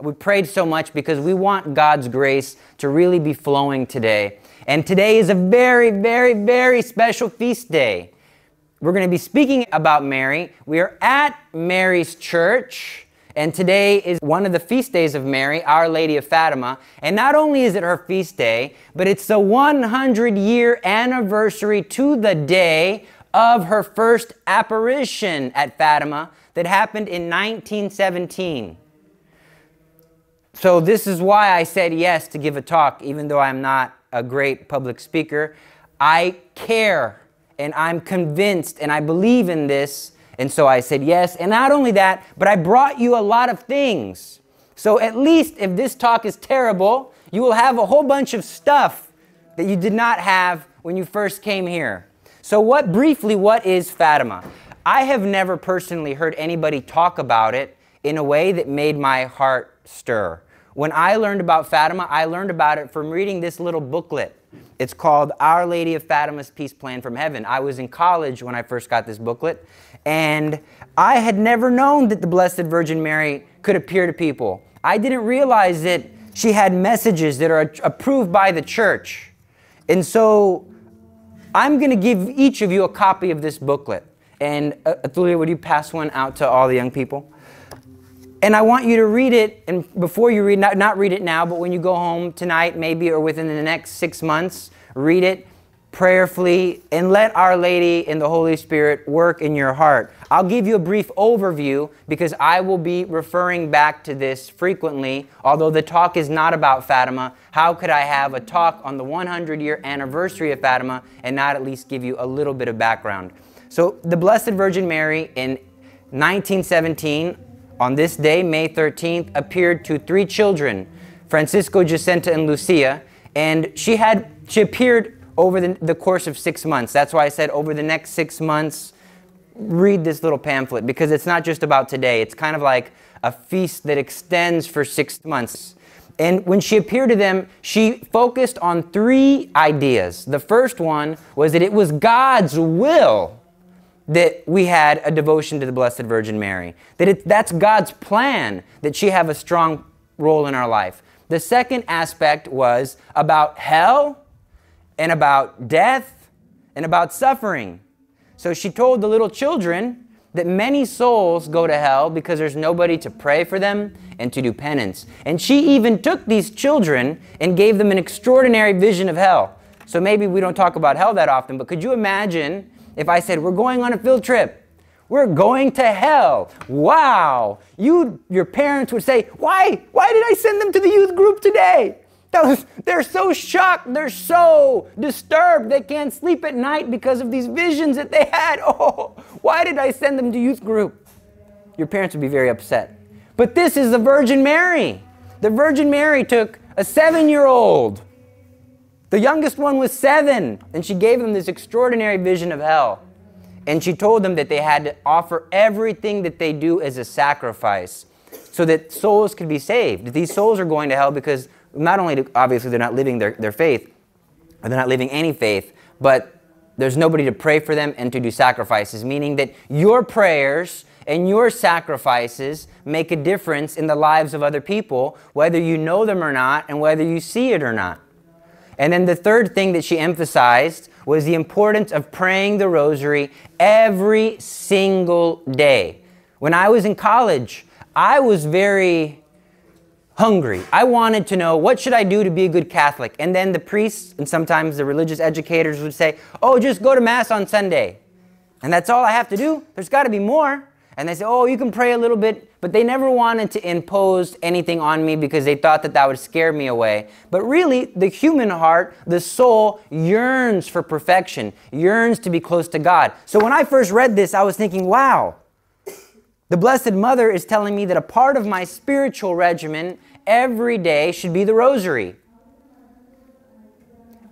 We prayed so much because we want God's grace to really be flowing today. And today is a very, very, very special feast day. We're going to be speaking about Mary. We are at Mary's church, and today is one of the feast days of Mary, Our Lady of Fatima. And not only is it her feast day, but it's the 100 year anniversary to the day of her first apparition at Fatima that happened in 1917. So, this is why I said yes to give a talk, even though I'm not a great public speaker. I care and I'm convinced and I believe in this. And so I said yes. And not only that, but I brought you a lot of things. So, at least if this talk is terrible, you will have a whole bunch of stuff that you did not have when you first came here. So, what briefly, what is Fatima? I have never personally heard anybody talk about it in a way that made my heart stir. When I learned about Fatima, I learned about it from reading this little booklet. It's called Our Lady of Fatima's Peace Plan from Heaven. I was in college when I first got this booklet, and I had never known that the Blessed Virgin Mary could appear to people. I didn't realize that she had messages that are approved by the church. And so I'm going to give each of you a copy of this booklet. And uh, Atulia, would you pass one out to all the young people? And I want you to read it, and before you read, not, not read it now, but when you go home tonight, maybe, or within the next six months, read it prayerfully and let Our Lady and the Holy Spirit work in your heart. I'll give you a brief overview because I will be referring back to this frequently. Although the talk is not about Fatima, how could I have a talk on the 100 year anniversary of Fatima and not at least give you a little bit of background? So, the Blessed Virgin Mary in 1917 on this day, May 13th, appeared to three children, Francisco, Jacinta, and Lucia, and she had she appeared over the, the course of six months. That's why I said over the next six months, read this little pamphlet because it's not just about today. It's kind of like a feast that extends for six months. And when she appeared to them, she focused on three ideas. The first one was that it was God's will that we had a devotion to the Blessed Virgin Mary. That it, that's God's plan that she have a strong role in our life. The second aspect was about hell and about death and about suffering. So she told the little children that many souls go to hell because there's nobody to pray for them and to do penance. And she even took these children and gave them an extraordinary vision of hell. So maybe we don't talk about hell that often, but could you imagine if I said, We're going on a field trip. We're going to hell. Wow. You, your parents would say, Why? Why did I send them to the youth group today? Was, they're so shocked. They're so disturbed. They can't sleep at night because of these visions that they had. Oh, why did I send them to youth group? Your parents would be very upset. But this is the Virgin Mary. The Virgin Mary took a seven year old the youngest one was seven, and she gave them this extraordinary vision of hell. And she told them that they had to offer everything that they do as a sacrifice so that souls could be saved. These souls are going to hell because not only, do, obviously, they're not living their, their faith, or they're not living any faith, but there's nobody to pray for them and to do sacrifices, meaning that your prayers and your sacrifices make a difference in the lives of other people, whether you know them or not, and whether you see it or not. And then the third thing that she emphasized was the importance of praying the rosary every single day. When I was in college, I was very hungry. I wanted to know what should I do to be a good Catholic. And then the priests and sometimes the religious educators would say, "Oh, just go to mass on Sunday." And that's all I have to do? There's got to be more. And they say, oh, you can pray a little bit, but they never wanted to impose anything on me because they thought that that would scare me away. But really, the human heart, the soul, yearns for perfection, yearns to be close to God. So when I first read this, I was thinking, wow, the Blessed Mother is telling me that a part of my spiritual regimen every day should be the rosary.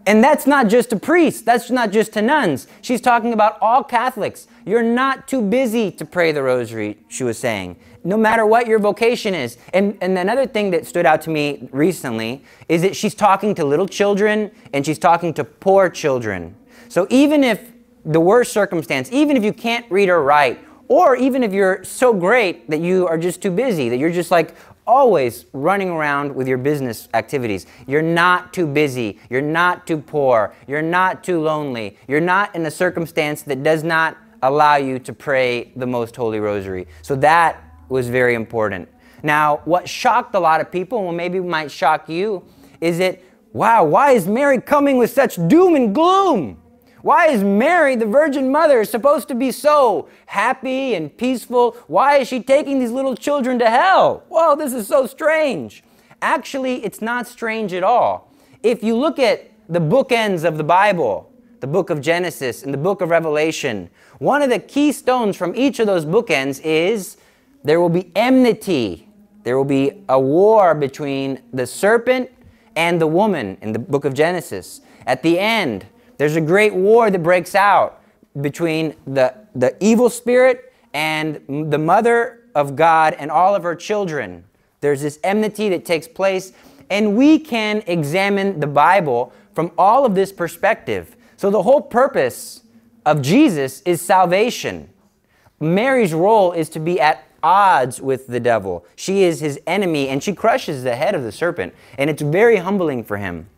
And that's not just to priests, that's not just to nuns. She's talking about all Catholics. You're not too busy to pray the rosary, she was saying, no matter what your vocation is. And, and another thing that stood out to me recently is that she's talking to little children and she's talking to poor children. So even if the worst circumstance, even if you can't read or write, or even if you're so great that you are just too busy, that you're just like always running around with your business activities. You're not too busy. You're not too poor. You're not too lonely. You're not in a circumstance that does not allow you to pray the most holy rosary. So that was very important. Now, what shocked a lot of people, well, maybe might shock you, is that, wow, why is Mary coming with such doom and gloom? Why is Mary, the Virgin Mother, supposed to be so happy and peaceful? Why is she taking these little children to hell? Well, this is so strange. Actually, it's not strange at all. If you look at the bookends of the Bible, the book of Genesis and the book of Revelation, one of the keystones from each of those bookends is there will be enmity. There will be a war between the serpent and the woman in the book of Genesis. At the end, there's a great war that breaks out between the, the evil spirit and the mother of God and all of her children. There's this enmity that takes place, and we can examine the Bible from all of this perspective. So, the whole purpose of Jesus is salvation. Mary's role is to be at odds with the devil. She is his enemy, and she crushes the head of the serpent, and it's very humbling for him.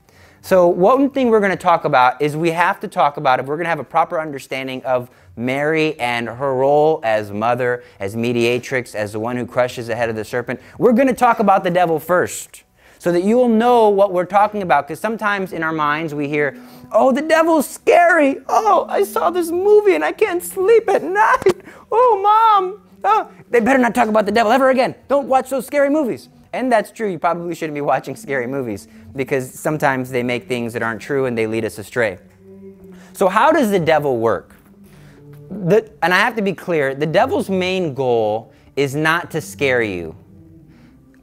So one thing we're going to talk about is we have to talk about if we're going to have a proper understanding of Mary and her role as mother, as mediatrix, as the one who crushes the head of the serpent. We're going to talk about the devil first so that you will know what we're talking about because sometimes in our minds we hear, "Oh, the devil's scary. Oh, I saw this movie and I can't sleep at night. Oh, mom. Oh, they better not talk about the devil ever again. Don't watch those scary movies." And that's true. You probably shouldn't be watching scary movies because sometimes they make things that aren't true and they lead us astray. So, how does the devil work? The, and I have to be clear the devil's main goal is not to scare you.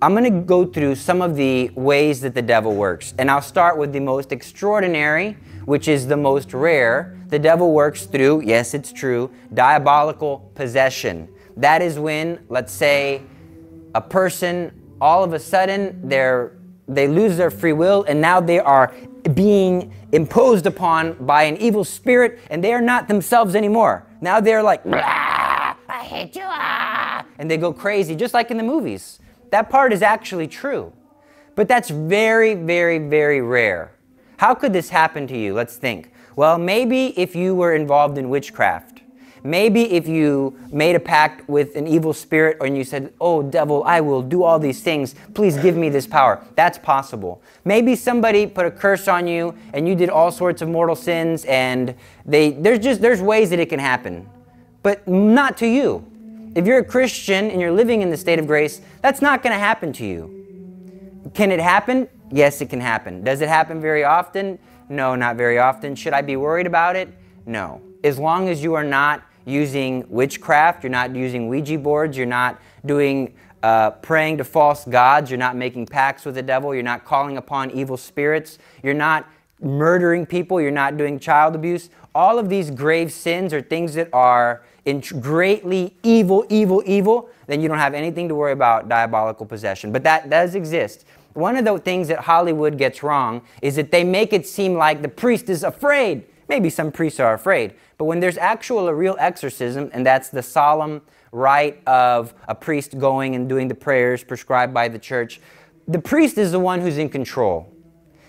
I'm going to go through some of the ways that the devil works. And I'll start with the most extraordinary, which is the most rare. The devil works through, yes, it's true, diabolical possession. That is when, let's say, a person all of a sudden they're they lose their free will and now they are being imposed upon by an evil spirit and they are not themselves anymore. Now they're like, I hate you, ah, and they go crazy, just like in the movies. That part is actually true. But that's very, very, very rare. How could this happen to you? Let's think. Well, maybe if you were involved in witchcraft Maybe if you made a pact with an evil spirit and you said, Oh, devil, I will do all these things. Please give me this power. That's possible. Maybe somebody put a curse on you and you did all sorts of mortal sins and they, there's just, there's ways that it can happen, but not to you. If you're a Christian and you're living in the state of grace, that's not going to happen to you. Can it happen? Yes, it can happen. Does it happen very often? No, not very often. Should I be worried about it? No. As long as you are not using witchcraft, you're not using Ouija boards, you're not doing uh, praying to false gods, you're not making pacts with the devil, you're not calling upon evil spirits, you're not murdering people, you're not doing child abuse. All of these grave sins are things that are in greatly evil, evil, evil, then you don't have anything to worry about diabolical possession. But that does exist. One of the things that Hollywood gets wrong is that they make it seem like the priest is afraid. Maybe some priests are afraid, but when there's actual, a real exorcism, and that's the solemn rite of a priest going and doing the prayers prescribed by the church, the priest is the one who's in control.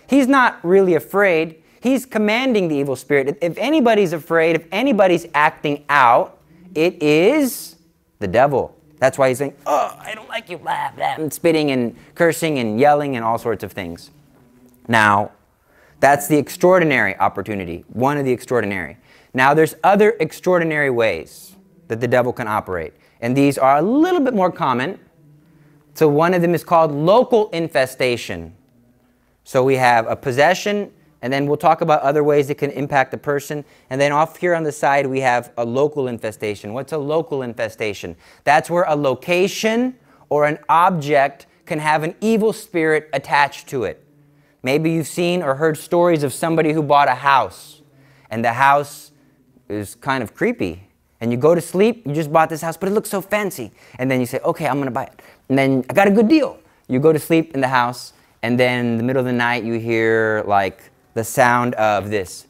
He's not really afraid. He's commanding the evil spirit. If anybody's afraid, if anybody's acting out, it is the devil. That's why he's saying, Oh, I don't like you, blah, blah, and spitting and cursing and yelling and all sorts of things. Now, that's the extraordinary opportunity, one of the extraordinary. Now, there's other extraordinary ways that the devil can operate, and these are a little bit more common. So, one of them is called local infestation. So, we have a possession, and then we'll talk about other ways it can impact the person. And then off here on the side, we have a local infestation. What's a local infestation? That's where a location or an object can have an evil spirit attached to it. Maybe you've seen or heard stories of somebody who bought a house, and the house is kind of creepy. And you go to sleep, you just bought this house, but it looks so fancy. And then you say, okay, I'm gonna buy it. And then I got a good deal. You go to sleep in the house, and then in the middle of the night, you hear like the sound of this.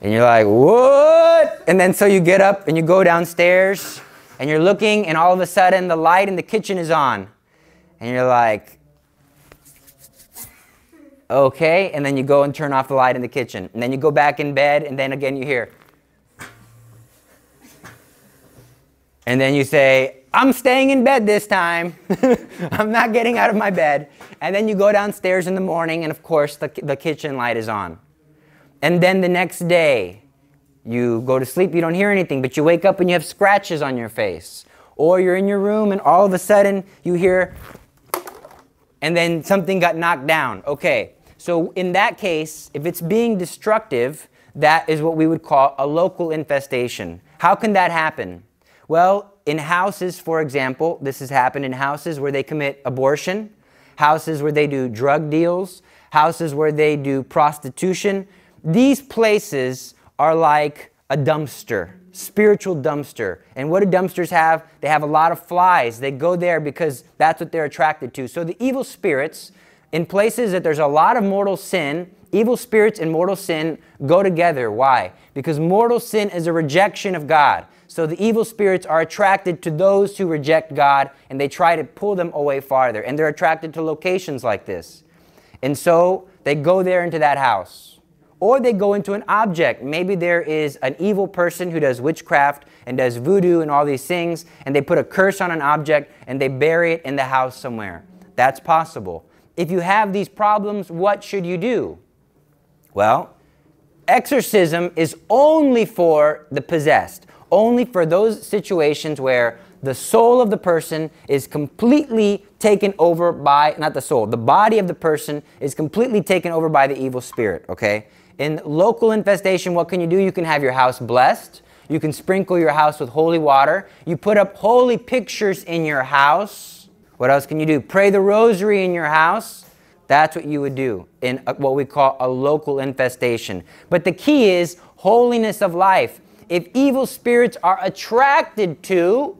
And you're like, what? And then so you get up and you go downstairs and you're looking, and all of a sudden the light in the kitchen is on. And you're like, okay. And then you go and turn off the light in the kitchen. And then you go back in bed, and then again you hear. And then you say, I'm staying in bed this time. I'm not getting out of my bed. And then you go downstairs in the morning, and of course, the, the kitchen light is on. And then the next day, you go to sleep, you don't hear anything, but you wake up and you have scratches on your face. Or you're in your room, and all of a sudden, you hear, and then something got knocked down. Okay, so in that case, if it's being destructive, that is what we would call a local infestation. How can that happen? Well, in houses, for example, this has happened in houses where they commit abortion, houses where they do drug deals, houses where they do prostitution. These places are like a dumpster, spiritual dumpster. And what do dumpsters have? They have a lot of flies. They go there because that's what they're attracted to. So the evil spirits, in places that there's a lot of mortal sin, evil spirits and mortal sin go together. Why? Because mortal sin is a rejection of God. So the evil spirits are attracted to those who reject God and they try to pull them away farther. And they're attracted to locations like this. And so they go there into that house. Or they go into an object. Maybe there is an evil person who does witchcraft and does voodoo and all these things, and they put a curse on an object and they bury it in the house somewhere. That's possible. If you have these problems, what should you do? Well, exorcism is only for the possessed only for those situations where the soul of the person is completely taken over by, not the soul, the body of the person is completely taken over by the evil spirit, okay? In local infestation, what can you do? You can have your house blessed. You can sprinkle your house with holy water. You put up holy pictures in your house. What else can you do? Pray the rosary in your house. That's what you would do in what we call a local infestation. But the key is holiness of life if evil spirits are attracted to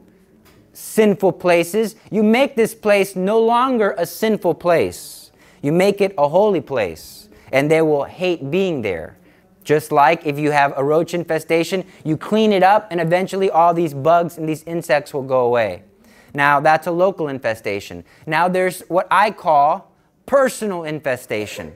sinful places, you make this place no longer a sinful place. You make it a holy place, and they will hate being there. Just like if you have a roach infestation, you clean it up, and eventually all these bugs and these insects will go away. Now, that's a local infestation. Now, there's what I call personal infestation.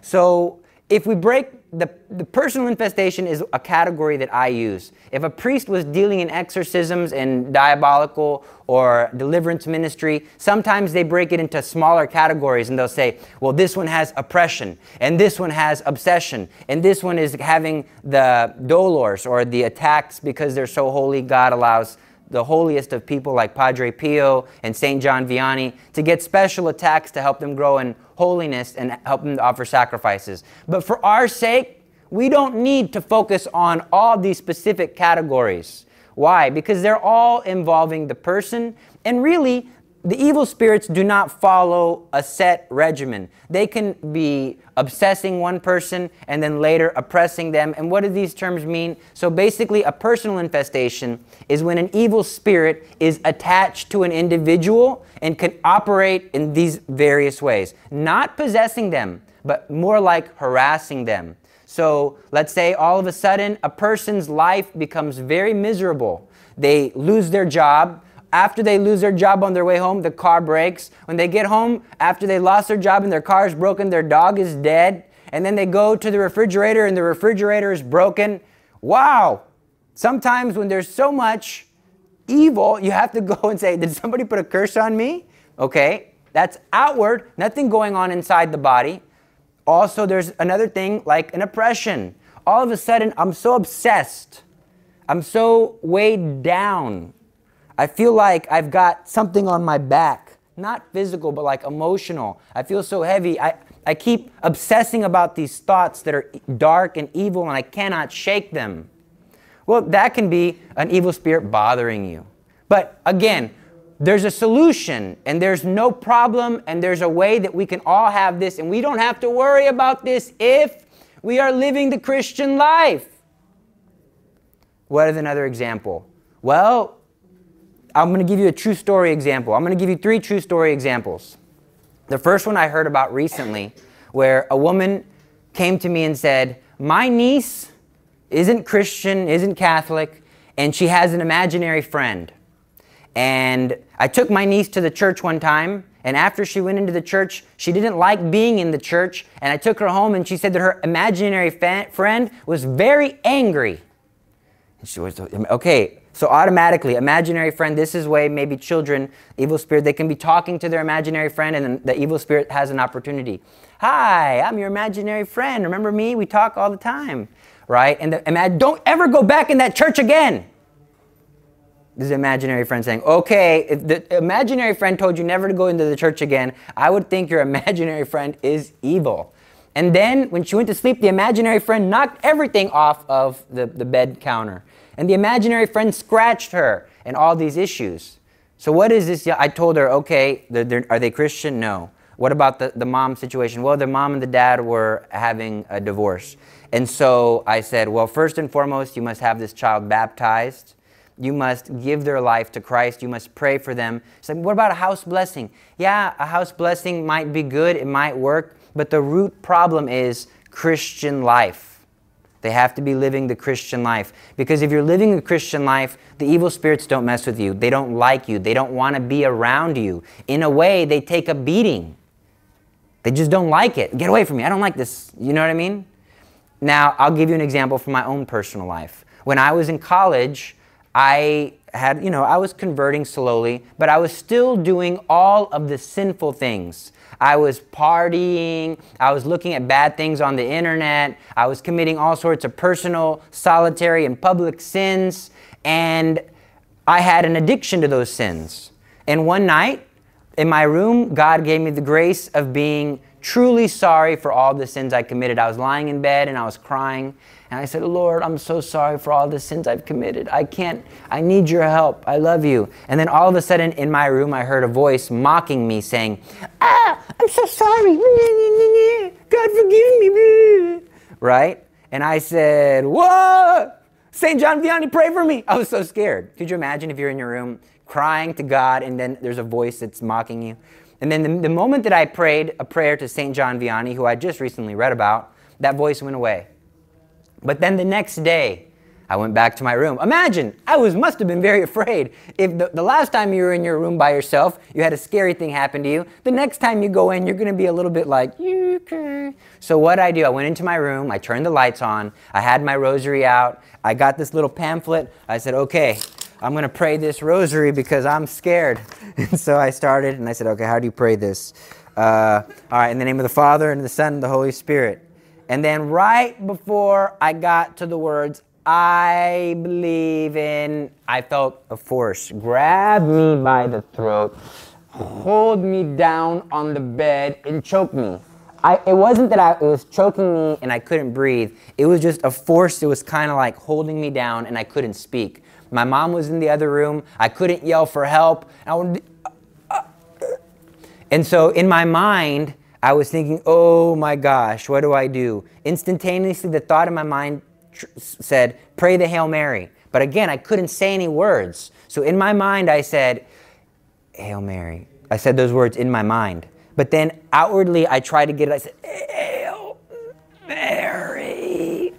So, if we break the, the personal infestation is a category that I use. If a priest was dealing in exorcisms and diabolical or deliverance ministry, sometimes they break it into smaller categories and they'll say, well, this one has oppression, and this one has obsession, and this one is having the dolors or the attacks because they're so holy, God allows the holiest of people like Padre Pio and St. John Vianney to get special attacks to help them grow in holiness and help them to offer sacrifices. But for our sake, we don't need to focus on all these specific categories. Why? Because they're all involving the person, and really, the evil spirits do not follow a set regimen. They can be obsessing one person and then later oppressing them. And what do these terms mean? So basically, a personal infestation is when an evil spirit is attached to an individual and can operate in these various ways. Not possessing them, but more like harassing them. So let's say all of a sudden a person's life becomes very miserable. They lose their job after they lose their job on their way home, the car breaks. When they get home, after they lost their job and their car is broken, their dog is dead. And then they go to the refrigerator and the refrigerator is broken. Wow! Sometimes when there's so much evil, you have to go and say, Did somebody put a curse on me? Okay, that's outward, nothing going on inside the body. Also, there's another thing like an oppression. All of a sudden, I'm so obsessed. I'm so weighed down I feel like I've got something on my back, not physical, but like emotional. I feel so heavy. I, I keep obsessing about these thoughts that are dark and evil, and I cannot shake them. Well, that can be an evil spirit bothering you. But again, there's a solution, and there's no problem, and there's a way that we can all have this, and we don't have to worry about this if we are living the Christian life. What is another example? Well, I'm going to give you a true story example. I'm going to give you three true story examples. The first one I heard about recently, where a woman came to me and said, My niece isn't Christian, isn't Catholic, and she has an imaginary friend. And I took my niece to the church one time, and after she went into the church, she didn't like being in the church. And I took her home, and she said that her imaginary friend was very angry. And she was, okay, so automatically, imaginary friend, this is way maybe children, evil spirit, they can be talking to their imaginary friend, and the evil spirit has an opportunity. Hi, I'm your imaginary friend. Remember me? We talk all the time, right? And the, don't ever go back in that church again. This is imaginary friend saying, okay, if the imaginary friend told you never to go into the church again, I would think your imaginary friend is evil. And then when she went to sleep, the imaginary friend knocked everything off of the, the bed counter. And the imaginary friend scratched her and all these issues. So, what is this? I told her, okay, they're, they're, are they Christian? No. What about the, the mom situation? Well, the mom and the dad were having a divorce. And so I said, well, first and foremost, you must have this child baptized you must give their life to Christ. You must pray for them. It's like, what about a house blessing? Yeah, a house blessing might be good, it might work, but the root problem is Christian life. They have to be living the Christian life. Because if you're living the Christian life, the evil spirits don't mess with you. They don't like you. They don't want to be around you. In a way, they take a beating. They just don't like it. Get away from me. I don't like this. You know what I mean? Now, I'll give you an example from my own personal life. When I was in college, I had, you know, I was converting slowly, but I was still doing all of the sinful things. I was partying, I was looking at bad things on the internet, I was committing all sorts of personal, solitary, and public sins, and I had an addiction to those sins. And one night in my room, God gave me the grace of being truly sorry for all the sins I committed. I was lying in bed and I was crying, and I said, Lord, I'm so sorry for all the sins I've committed. I can't, I need your help. I love you. And then all of a sudden in my room, I heard a voice mocking me saying, Ah, I'm so sorry. God forgive me. Right? And I said, What? St. John Vianney, pray for me. I was so scared. Could you imagine if you're in your room crying to God and then there's a voice that's mocking you? And then the, the moment that I prayed a prayer to St. John Vianney, who I just recently read about, that voice went away. But then the next day, I went back to my room. Imagine, I was must have been very afraid. If the, the last time you were in your room by yourself, you had a scary thing happen to you, the next time you go in, you're going to be a little bit like, okay. So what I do, I went into my room, I turned the lights on, I had my rosary out, I got this little pamphlet. I said, okay, I'm going to pray this rosary because I'm scared. And so I started and I said, okay, how do you pray this? Uh, all right, in the name of the Father and the Son and the Holy Spirit. And then right before I got to the words, I believe in, I felt a force grab me by the throat, hold me down on the bed, and choke me. I, it wasn't that I, it was choking me and I couldn't breathe. It was just a force that was kind of like holding me down and I couldn't speak. My mom was in the other room. I couldn't yell for help. and uh, uh, so in my mind, I was thinking, oh my gosh, what do I do? Instantaneously, the thought in my mind said, pray the Hail Mary. But again, I couldn't say any words. So in my mind, I said, Hail Mary. I said those words in my mind. But then outwardly, I tried to get it. I said, Hail Mary.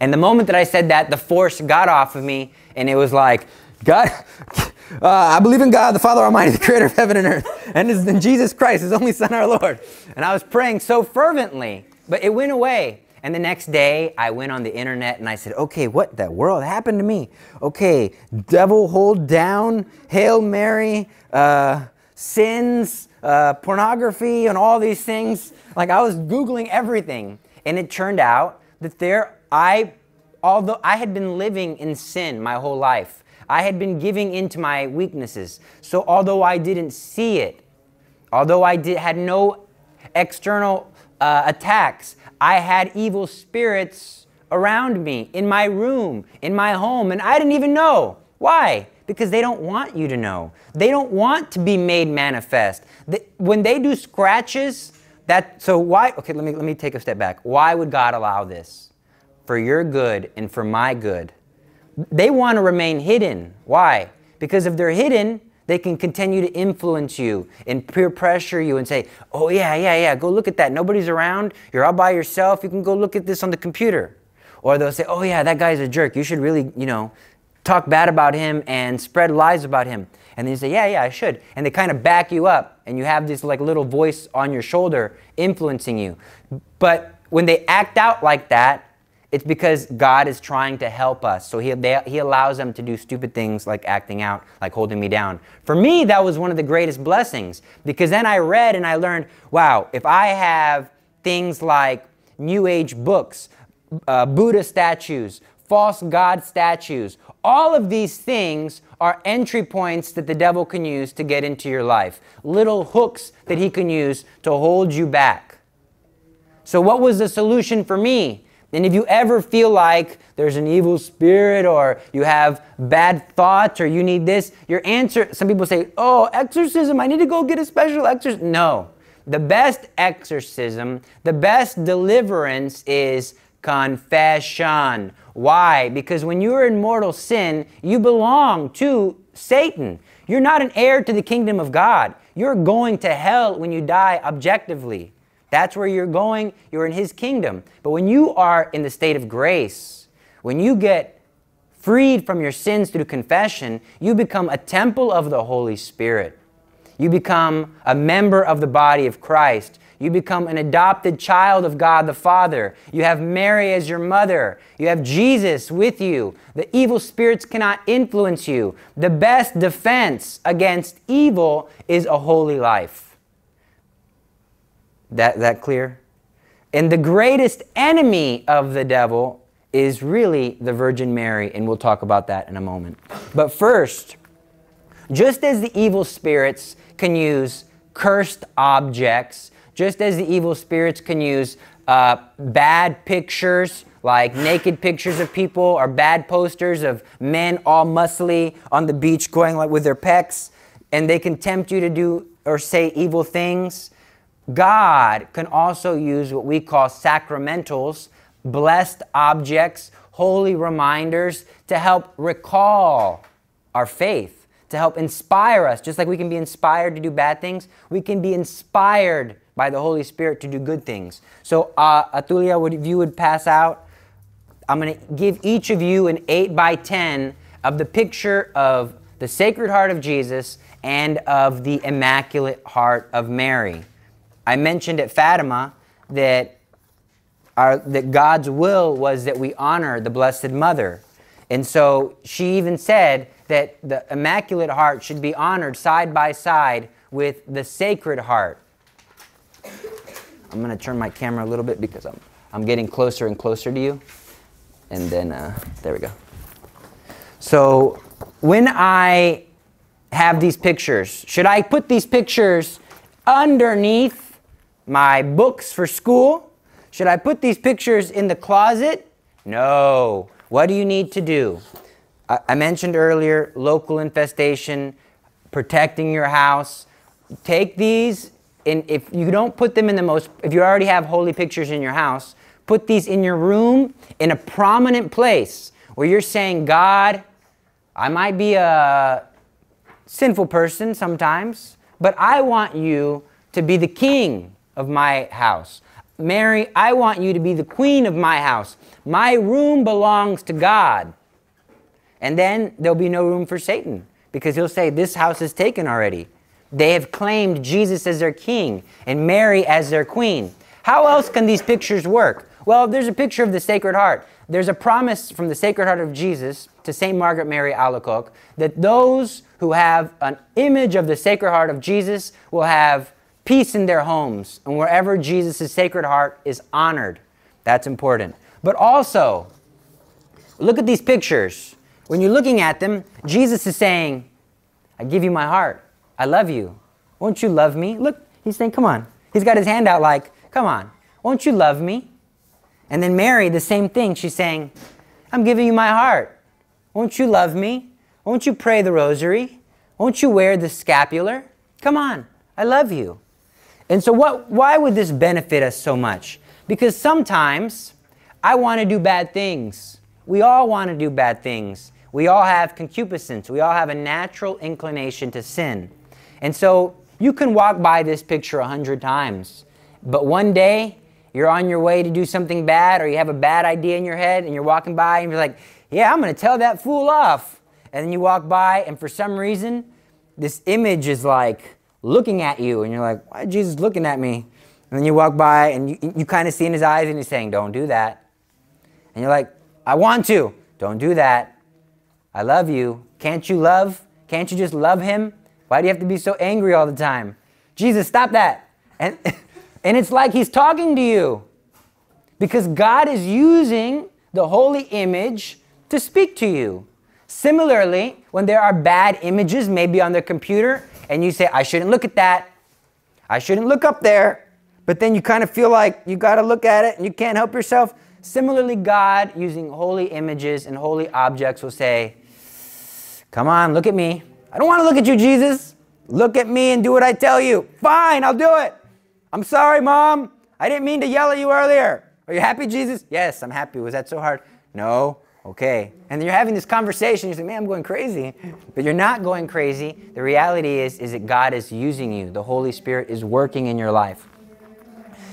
And the moment that I said that, the force got off of me, and it was like, God, uh, I believe in God, the Father Almighty, the creator of heaven and earth, and in Jesus Christ, his only Son, our Lord. And I was praying so fervently, but it went away. And the next day, I went on the internet and I said, okay, what the world happened to me? Okay, devil hold down, Hail Mary, uh, sins, uh, pornography, and all these things. Like I was Googling everything. And it turned out that there, I, although I had been living in sin my whole life, I had been giving into my weaknesses. So although I didn't see it, although I did, had no external uh, attacks, I had evil spirits around me, in my room, in my home, and I didn't even know. Why? Because they don't want you to know. They don't want to be made manifest. when they do scratches, that so why okay, let me let me take a step back. Why would God allow this? For your good and for my good. They want to remain hidden. Why? Because if they're hidden, they can continue to influence you and peer pressure you and say, oh, yeah, yeah, yeah, go look at that. Nobody's around. You're all by yourself. You can go look at this on the computer. Or they'll say, oh, yeah, that guy's a jerk. You should really, you know, talk bad about him and spread lies about him. And then you say, yeah, yeah, I should. And they kind of back you up. And you have this like little voice on your shoulder influencing you. But when they act out like that, it's because God is trying to help us. So he, they, he allows them to do stupid things like acting out, like holding me down. For me, that was one of the greatest blessings because then I read and I learned wow, if I have things like New Age books, uh, Buddha statues, false God statues, all of these things are entry points that the devil can use to get into your life, little hooks that he can use to hold you back. So, what was the solution for me? And if you ever feel like there's an evil spirit or you have bad thoughts or you need this, your answer, some people say, oh, exorcism, I need to go get a special exorcism. No. The best exorcism, the best deliverance is confession. Why? Because when you are in mortal sin, you belong to Satan. You're not an heir to the kingdom of God. You're going to hell when you die objectively. That's where you're going. You're in His kingdom. But when you are in the state of grace, when you get freed from your sins through confession, you become a temple of the Holy Spirit. You become a member of the body of Christ. You become an adopted child of God the Father. You have Mary as your mother. You have Jesus with you. The evil spirits cannot influence you. The best defense against evil is a holy life. That, that clear? And the greatest enemy of the devil is really the Virgin Mary, and we'll talk about that in a moment. But first, just as the evil spirits can use cursed objects, just as the evil spirits can use uh, bad pictures, like naked pictures of people, or bad posters of men all muscly on the beach going like with their pecs, and they can tempt you to do or say evil things. God can also use what we call sacramentals, blessed objects, holy reminders to help recall our faith, to help inspire us. Just like we can be inspired to do bad things, we can be inspired by the Holy Spirit to do good things. So, uh, Atulia, would, if you would pass out, I'm going to give each of you an 8 by 10 of the picture of the Sacred Heart of Jesus and of the Immaculate Heart of Mary. I mentioned at Fatima that, our, that God's will was that we honor the Blessed Mother. And so she even said that the Immaculate Heart should be honored side by side with the Sacred Heart. I'm going to turn my camera a little bit because I'm, I'm getting closer and closer to you. And then, uh, there we go. So when I have these pictures, should I put these pictures underneath my books for school? Should I put these pictures in the closet? No. What do you need to do? I, mentioned earlier local infestation, protecting your house. Take these, and if you don't put them in the most, if you already have holy pictures in your house, put these in your room in a prominent place where you're saying, God, I might be a sinful person sometimes, but I want you to be the king of my house. Mary, I want you to be the queen of my house. My room belongs to God. And then there'll be no room for Satan because he'll say, This house is taken already. They have claimed Jesus as their king and Mary as their queen. How else can these pictures work? Well, there's a picture of the Sacred Heart. There's a promise from the Sacred Heart of Jesus to St. Margaret Mary Alacoque that those who have an image of the Sacred Heart of Jesus will have peace in their homes, and wherever Jesus' sacred heart is honored. That's important. But also, look at these pictures. When you're looking at them, Jesus is saying, I give you my heart. I love you. Won't you love me? Look, he's saying, Come on. He's got his hand out like, Come on. Won't you love me? And then Mary, the same thing. She's saying, I'm giving you my heart. Won't you love me? Won't you pray the rosary? Won't you wear the scapular? Come on. I love you. And so, what, why would this benefit us so much? Because sometimes I want to do bad things. We all want to do bad things. We all have concupiscence. We all have a natural inclination to sin. And so, you can walk by this picture a hundred times, but one day you're on your way to do something bad or you have a bad idea in your head and you're walking by and you're like, Yeah, I'm going to tell that fool off. And then you walk by, and for some reason, this image is like looking at you, and you're like, why Jesus looking at me? And then you walk by, and you, you kind of see in his eyes, and he's saying, don't do that. And you're like, I want to. Don't do that. I love you. Can't you love? Can't you just love him? Why do you have to be so angry all the time? Jesus, stop that. And, and it's like he's talking to you because God is using the holy image to speak to you. Similarly, when there are bad images, maybe on the computer, and you say, I shouldn't look at that, I shouldn't look up there, but then you kind of feel like you got to look at it and you can't help yourself. Similarly, God, using holy images and holy objects, will say, Come on, look at me. I don't want to look at you, Jesus. Look at me and do what I tell you. Fine, I'll do it. I'm sorry, Mom. I didn't mean to yell at you earlier. Are you happy, Jesus? Yes, I'm happy. Was that so hard? No. Okay. And you're having this conversation. You say, man, I'm going crazy. But you're not going crazy. The reality is, is that God is using you. The Holy Spirit is working in your life.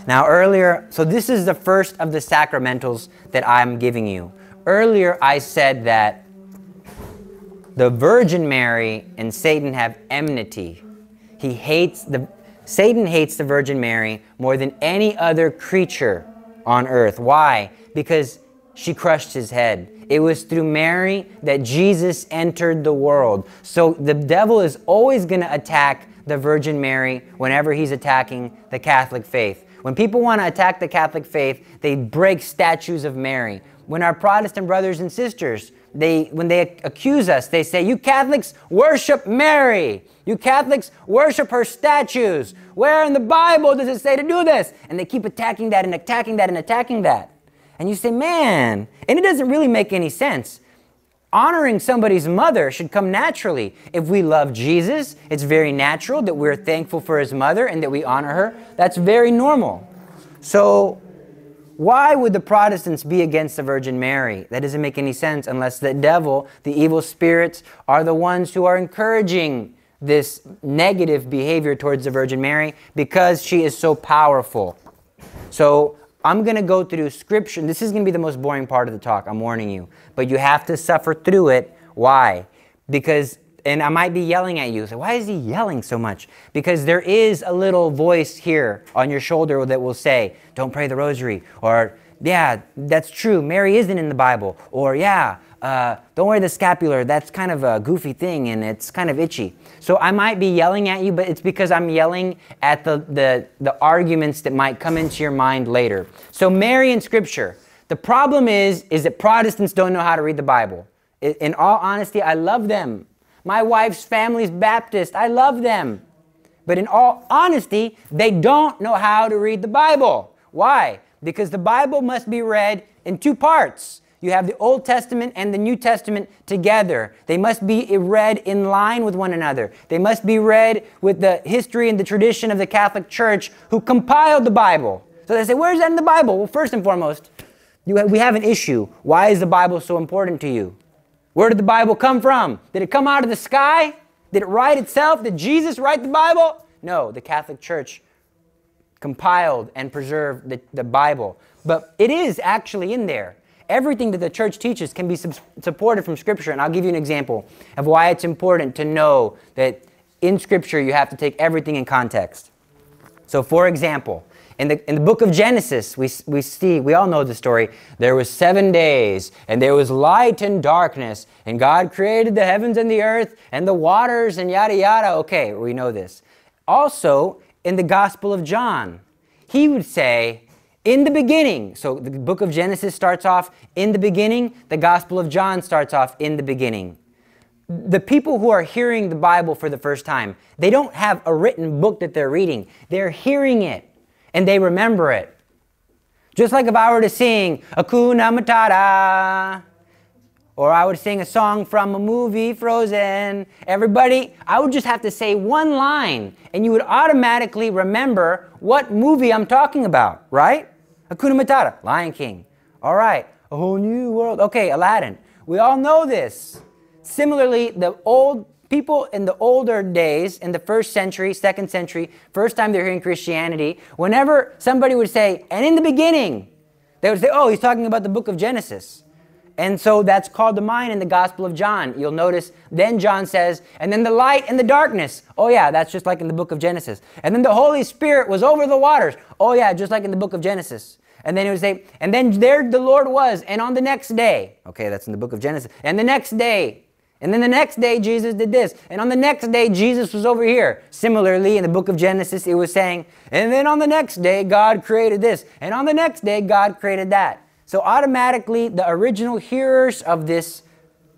Now, earlier, so this is the first of the sacramentals that I'm giving you. Earlier, I said that the Virgin Mary and Satan have enmity. He hates the Satan hates the Virgin Mary more than any other creature on earth. Why? Because she crushed his head. It was through Mary that Jesus entered the world. So the devil is always going to attack the Virgin Mary whenever he's attacking the Catholic faith. When people want to attack the Catholic faith, they break statues of Mary. When our Protestant brothers and sisters, they, when they accuse us, they say, You Catholics worship Mary. You Catholics worship her statues. Where in the Bible does it say to do this? And they keep attacking that and attacking that and attacking that. And you say, Man, and it doesn't really make any sense. Honoring somebody's mother should come naturally. If we love Jesus, it's very natural that we're thankful for his mother and that we honor her. That's very normal. So, why would the Protestants be against the Virgin Mary? That doesn't make any sense unless the devil, the evil spirits, are the ones who are encouraging this negative behavior towards the Virgin Mary because she is so powerful. So, I'm going to go through scripture. This is going to be the most boring part of the talk, I'm warning you. But you have to suffer through it. Why? Because, and I might be yelling at you. So why is he yelling so much? Because there is a little voice here on your shoulder that will say, don't pray the rosary. Or, yeah, that's true. Mary isn't in the Bible. Or, yeah, uh, don't wear the scapular. That's kind of a goofy thing and it's kind of itchy. So I might be yelling at you, but it's because I'm yelling at the, the, the arguments that might come into your mind later. So Mary in Scripture. The problem is, is that Protestants don't know how to read the Bible. In all honesty, I love them. My wife's family's Baptist. I love them. But in all honesty, they don't know how to read the Bible. Why? Because the Bible must be read in two parts. You have the Old Testament and the New Testament together. They must be read in line with one another. They must be read with the history and the tradition of the Catholic Church who compiled the Bible. So they say, Where's that in the Bible? Well, first and foremost, have, we have an issue. Why is the Bible so important to you? Where did the Bible come from? Did it come out of the sky? Did it write itself? Did Jesus write the Bible? No, the Catholic Church compiled and preserved the, the Bible. But it is actually in there everything that the church teaches can be supported from Scripture. And I'll give you an example of why it's important to know that in Scripture you have to take everything in context. So, for example, in the, in the book of Genesis, we, we see, we all know the story. There was seven days, and there was light and darkness, and God created the heavens and the earth, and the waters, and yada yada. Okay, we know this. Also, in the Gospel of John, he would say, in the beginning, so the book of Genesis starts off in the beginning, the Gospel of John starts off in the beginning. The people who are hearing the Bible for the first time, they don't have a written book that they're reading. They're hearing it and they remember it. Just like if I were to sing Hakuna Matata, or I would sing a song from a movie, Frozen. Everybody, I would just have to say one line, and you would automatically remember what movie I'm talking about, right? Hakuna Matata, Lion King. All right, a whole new world. Okay, Aladdin. We all know this. Similarly, the old people in the older days, in the first century, second century, first time they're hearing Christianity, whenever somebody would say, and in the beginning, they would say, oh, he's talking about the book of Genesis. And so that's called the mind in the Gospel of John. You'll notice then John says, and then the light and the darkness. Oh, yeah, that's just like in the book of Genesis. And then the Holy Spirit was over the waters. Oh, yeah, just like in the book of Genesis. And then he would say, and then there the Lord was, and on the next day, okay, that's in the book of Genesis, and the next day, and then the next day Jesus did this, and on the next day Jesus was over here. Similarly, in the book of Genesis, it was saying, and then on the next day God created this, and on the next day God created that. So automatically, the original hearers of this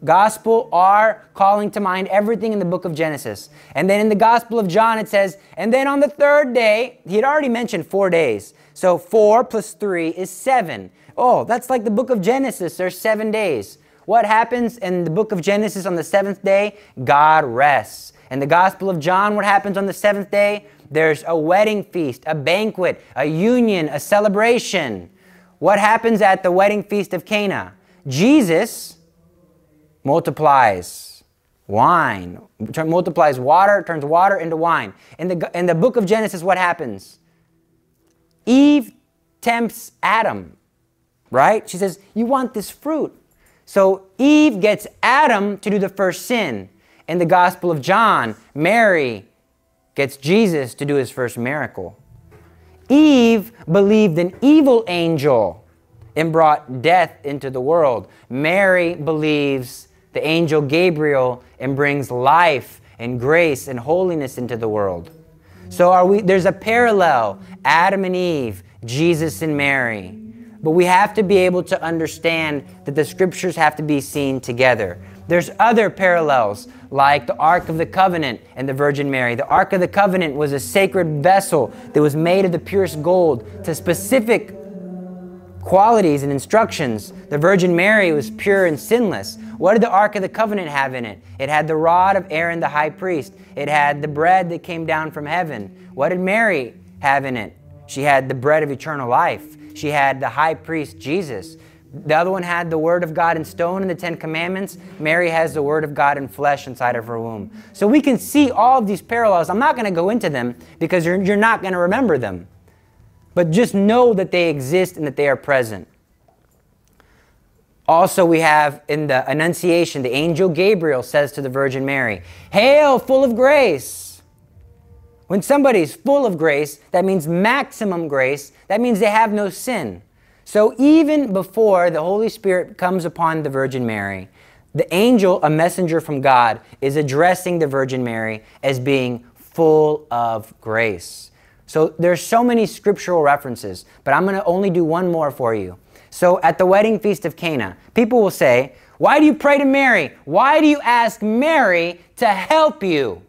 gospel are calling to mind everything in the book of Genesis. And then in the gospel of John, it says, and then on the third day, he had already mentioned four days. So four plus three is seven. Oh, that's like the book of Genesis. There's seven days. What happens in the book of Genesis on the seventh day? God rests. In the gospel of John, what happens on the seventh day? There's a wedding feast, a banquet, a union, a celebration. What happens at the wedding feast of Cana? Jesus multiplies wine, multiplies water, turns water into wine. In the, in the book of Genesis, what happens? Eve tempts Adam, right? She says, You want this fruit. So Eve gets Adam to do the first sin. In the Gospel of John, Mary gets Jesus to do his first miracle. Eve believed an evil angel and brought death into the world. Mary believes the angel Gabriel and brings life and grace and holiness into the world. So are we there's a parallel Adam and Eve, Jesus and Mary. But we have to be able to understand that the scriptures have to be seen together. There's other parallels, like the Ark of the Covenant and the Virgin Mary. The Ark of the Covenant was a sacred vessel that was made of the purest gold to specific qualities and instructions. The Virgin Mary was pure and sinless. What did the Ark of the Covenant have in it? It had the rod of Aaron the high priest, it had the bread that came down from heaven. What did Mary have in it? She had the bread of eternal life. She had the high priest Jesus. The other one had the Word of God in stone in the Ten Commandments. Mary has the Word of God in flesh inside of her womb. So we can see all of these parallels. I'm not going to go into them because you're, you're not going to remember them. But just know that they exist and that they are present. Also, we have in the Annunciation, the angel Gabriel says to the Virgin Mary, Hail, full of grace. When somebody's full of grace, that means maximum grace. That means they have no sin. So even before the Holy Spirit comes upon the Virgin Mary, the angel, a messenger from God, is addressing the Virgin Mary as being full of grace. So there's so many scriptural references, but I'm going to only do one more for you. So at the wedding feast of Cana, people will say, Why do you pray to Mary? Why do you ask Mary to help you?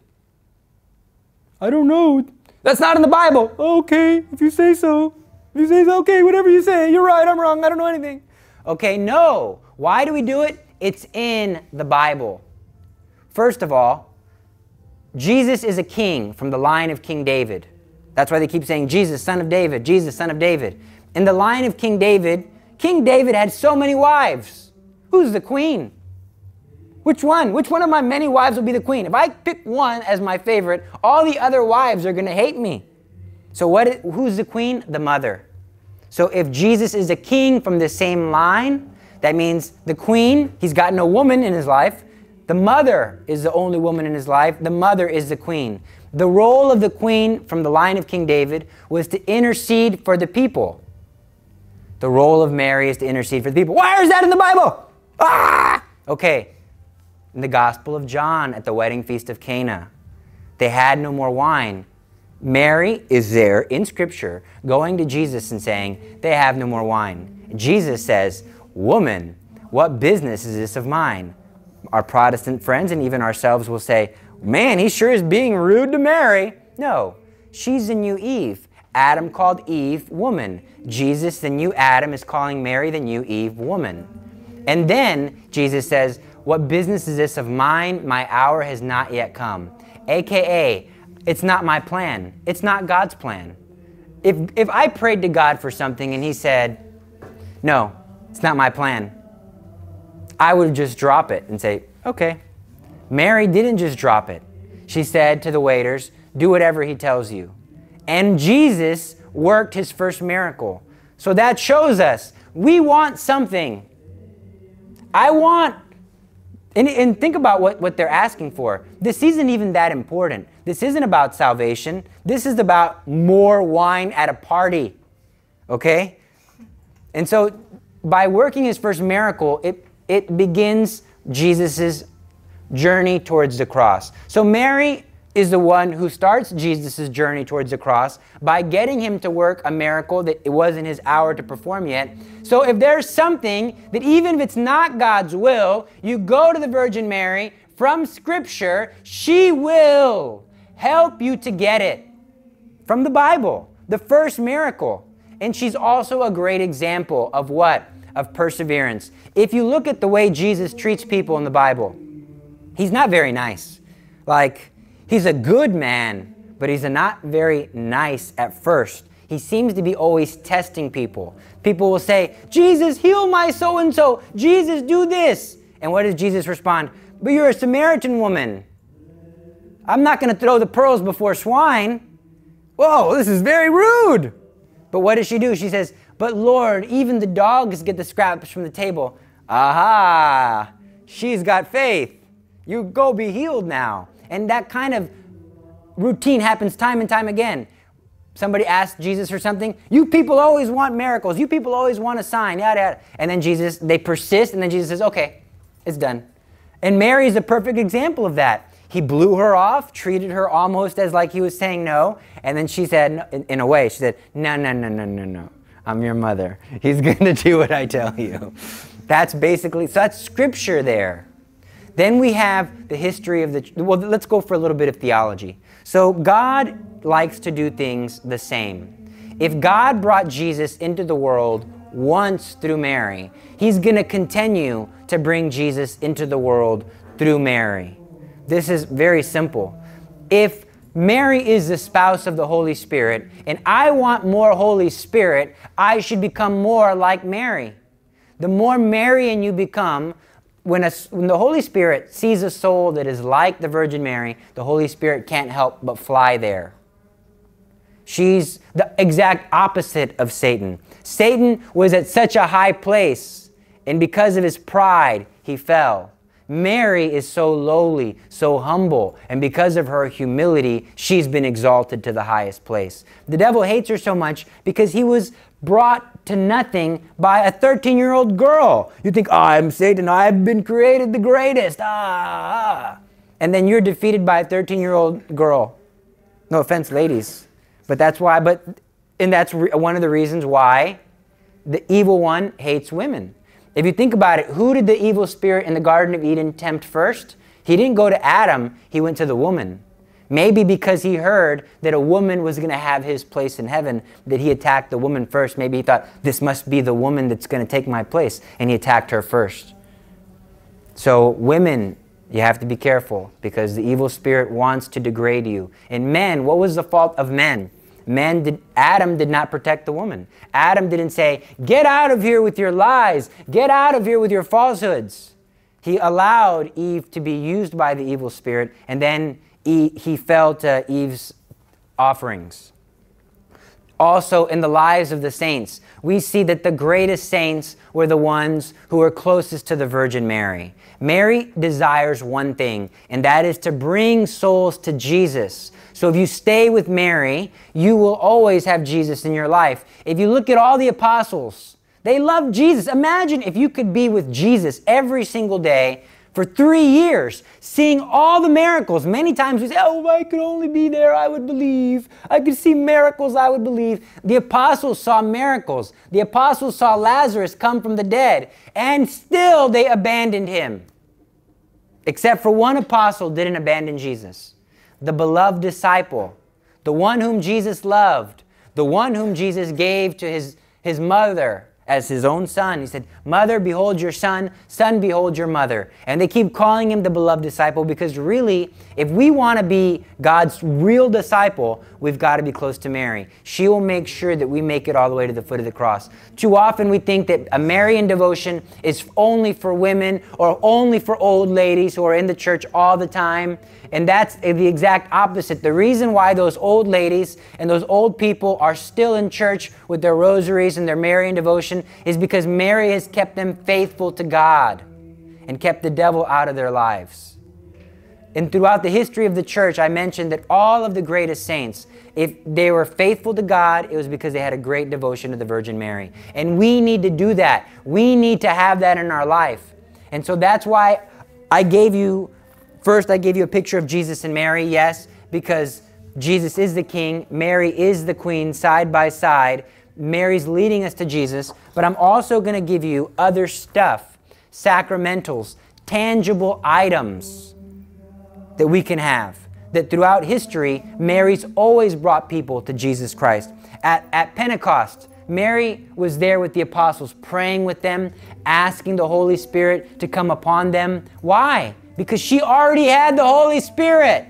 I don't know. That's not in the Bible. Okay, if you say so. If you say so, okay, whatever you say. You're right, I'm wrong, I don't know anything. Okay, no. Why do we do it? It's in the Bible. First of all, Jesus is a king from the line of King David. That's why they keep saying Jesus, son of David, Jesus, son of David. In the line of King David, King David had so many wives. Who's the queen? Which one? Which one of my many wives will be the queen? If I pick one as my favorite, all the other wives are going to hate me. So what who's the queen? The mother. So if Jesus is a king from the same line, that means the queen, he's got no woman in his life. The mother is the only woman in his life. The mother is the queen. The role of the queen from the line of King David was to intercede for the people. The role of Mary is to intercede for the people. Why is that in the Bible? Ah! Okay. In the Gospel of John at the wedding feast of Cana, they had no more wine. Mary is there in Scripture going to Jesus and saying, They have no more wine. Jesus says, Woman, what business is this of mine? Our Protestant friends and even ourselves will say, Man, he sure is being rude to Mary. No, she's the new Eve. Adam called Eve woman. Jesus, the new Adam, is calling Mary the new Eve woman. And then Jesus says, What business is this of mine? My hour has not yet come. AKA, it's not my plan. It's not God's plan. If, if I prayed to God for something and He said, No, it's not my plan, I would just drop it and say, Okay, Mary didn't just drop it. She said to the waiters, Do whatever he tells you. And Jesus worked his first miracle. So that shows us we want something. I want, and, and think about what, what they're asking for. This isn't even that important. This isn't about salvation. This is about more wine at a party. Okay? And so by working his first miracle, it, it begins Jesus' journey towards the cross. So Mary is the one who starts Jesus' journey towards the cross by getting him to work a miracle that it wasn't his hour to perform yet. So if there's something that even if it's not God's will, you go to the Virgin Mary from Scripture, she will help you to get it from the Bible, the first miracle. And she's also a great example of what? Of perseverance. If you look at the way Jesus treats people in the Bible, he's not very nice. Like, He's a good man, but he's not very nice at first. He seems to be always testing people. People will say, Jesus, heal my so and so. Jesus, do this. And what does Jesus respond? But you're a Samaritan woman. I'm not going to throw the pearls before swine. Whoa, this is very rude. But what does she do? She says, But Lord, even the dogs get the scraps from the table. Aha, she's got faith. You go be healed now. And that kind of routine happens time and time again. Somebody asks Jesus for something. You people always want miracles. You people always want a sign. Yada, yada. And then Jesus, they persist, and then Jesus says, okay, it's done. And Mary is a perfect example of that. He blew her off, treated her almost as like he was saying no. And then she said, in, a way, she said, no, no, no, no, no, no. I'm your mother. He's going to do what I tell you. That's basically, so that's scripture there. Then we have the history of the, well, let's go for a little bit of theology. So God likes to do things the same. If God brought Jesus into the world once through Mary, He's going to continue to bring Jesus into the world through Mary. This is very simple. If Mary is the spouse of the Holy Spirit, and I want more Holy Spirit, I should become more like Mary. The more Marian you become, when, a, when the Holy Spirit sees a soul that is like the Virgin Mary, the Holy Spirit can't help but fly there. She's the exact opposite of Satan. Satan was at such a high place, and because of his pride, he fell. Mary is so lowly, so humble, and because of her humility, she's been exalted to the highest place. The devil hates her so much because he was brought to nothing by a 13 year old girl. You think, oh, I'm Satan, I've been created the greatest. Ah, ah. And then you're defeated by a 13 year old girl. No offense, ladies. But that's why, but, and that's one of the reasons why the evil one hates women. If you think about it, who did the evil spirit in the Garden of Eden tempt first? He didn't go to Adam, he went to the woman. Maybe because he heard that a woman was going to have his place in heaven, that he attacked the woman first. Maybe he thought, this must be the woman that's going to take my place, and he attacked her first. So, women, you have to be careful because the evil spirit wants to degrade you. And men, what was the fault of men? Men did, Adam did not protect the woman. Adam didn't say, Get out of here with your lies, get out of here with your falsehoods. He allowed Eve to be used by the evil spirit, and then he fell to Eve's offerings. Also, in the lives of the saints, we see that the greatest saints were the ones who were closest to the Virgin Mary. Mary desires one thing, and that is to bring souls to Jesus. So if you stay with Mary, you will always have Jesus in your life. If you look at all the apostles, they loved Jesus. Imagine if you could be with Jesus every single day for three years, seeing all the miracles. Many times we say, Oh, if I could only be there, I would believe. I could see miracles, I would believe. The apostles saw miracles. The apostles saw Lazarus come from the dead, and still they abandoned him. Except for one apostle didn't abandon Jesus the beloved disciple, the one whom Jesus loved, the one whom Jesus gave to his, his mother as his own son. He said, Mother, behold your son. Son, behold your mother. And they keep calling him the beloved disciple because really, if we want to be God's real disciple, we've got to be close to Mary. She will make sure that we make it all the way to the foot of the cross. Too often we think that a Marian devotion is only for women or only for old ladies who are in the church all the time. And that's the exact opposite. The reason why those old ladies and those old people are still in church with their rosaries and their Marian devotion is because Mary has kept them faithful to God. and kept the devil out of their lives. And throughout the history of the church, I mentioned that all of the greatest saints, if they were faithful to God, it was because they had a great devotion to the Virgin Mary. And we need to do that. We need to have that in our life. And so that's why I gave you, first, I gave you a picture of Jesus and Mary, yes, because Jesus is the king, Mary is the queen, side by side. Mary's leading us to Jesus, but I'm also going to give you other stuff, sacramentals, tangible items that we can have that throughout history, Mary's always brought people to Jesus Christ. At, at Pentecost, Mary was there with the apostles, praying with them, asking the Holy Spirit to come upon them. Why? Because she already had the Holy Spirit.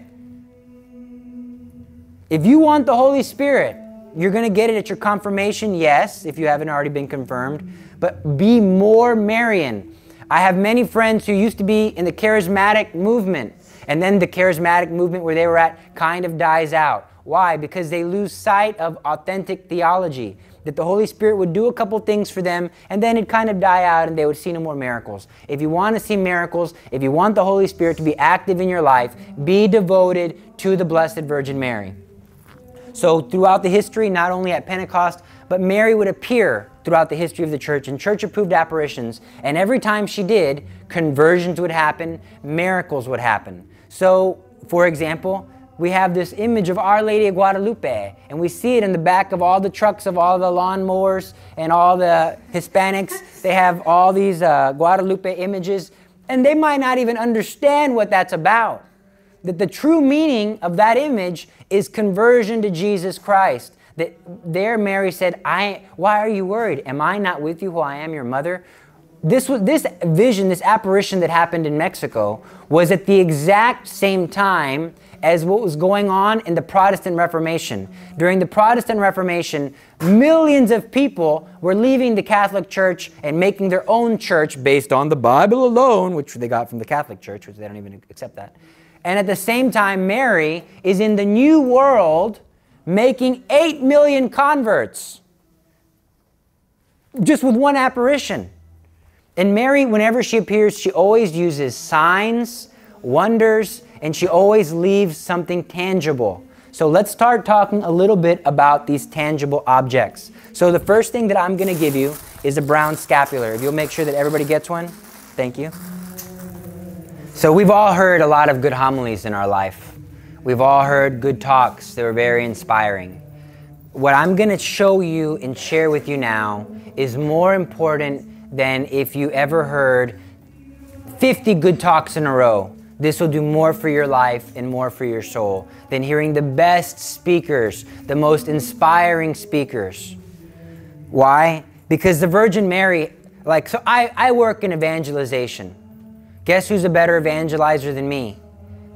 If you want the Holy Spirit, you're going to get it at your confirmation, yes, if you haven't already been confirmed, but be more Marian. I have many friends who used to be in the charismatic movement and then the charismatic movement where they were at kind of dies out. Why? Because they lose sight of authentic theology. That the Holy Spirit would do a couple things for them and then it'd kind of die out and they would see no more miracles. If you want to see miracles, if you want the Holy Spirit to be active in your life, be devoted to the Blessed Virgin Mary. So, throughout the history, not only at Pentecost, but Mary would appear throughout the history of the church in church approved apparitions. And every time she did, conversions would happen, miracles would happen. So, for example, we have this image of Our Lady of Guadalupe, and we see it in the back of all the trucks of all the lawnmowers and all the Hispanics. They have all these uh, Guadalupe images, and they might not even understand what that's about. That the true meaning of that image is conversion to Jesus Christ. That there Mary said, I, Why are you worried? Am I not with you who I am, your mother? This, was, this vision, this apparition that happened in Mexico, was at the exact same time as what was going on in the Protestant Reformation. During the Protestant Reformation, millions of people were leaving the Catholic Church and making their own church based on the Bible alone, which they got from the Catholic Church, which they don't even accept that. And at the same time, Mary is in the New World making 8 million converts just with one apparition. And Mary, whenever she appears, she always uses signs, wonders, and she always leaves something tangible. So let's start talking a little bit about these tangible objects. So the first thing that I'm going to give you is a brown scapular. If you'll make sure that everybody gets one. Thank you. So we've all heard a lot of good homilies in our life. We've all heard good talks that were very inspiring. What I'm going to show you and share with you now is more important than if you ever heard 50 good talks in a row. This will do more for your life and more for your soul than hearing the best speakers, the most inspiring speakers. Why? Because the Virgin Mary, like, so I, I work in evangelization. Guess who's a better evangelizer than me?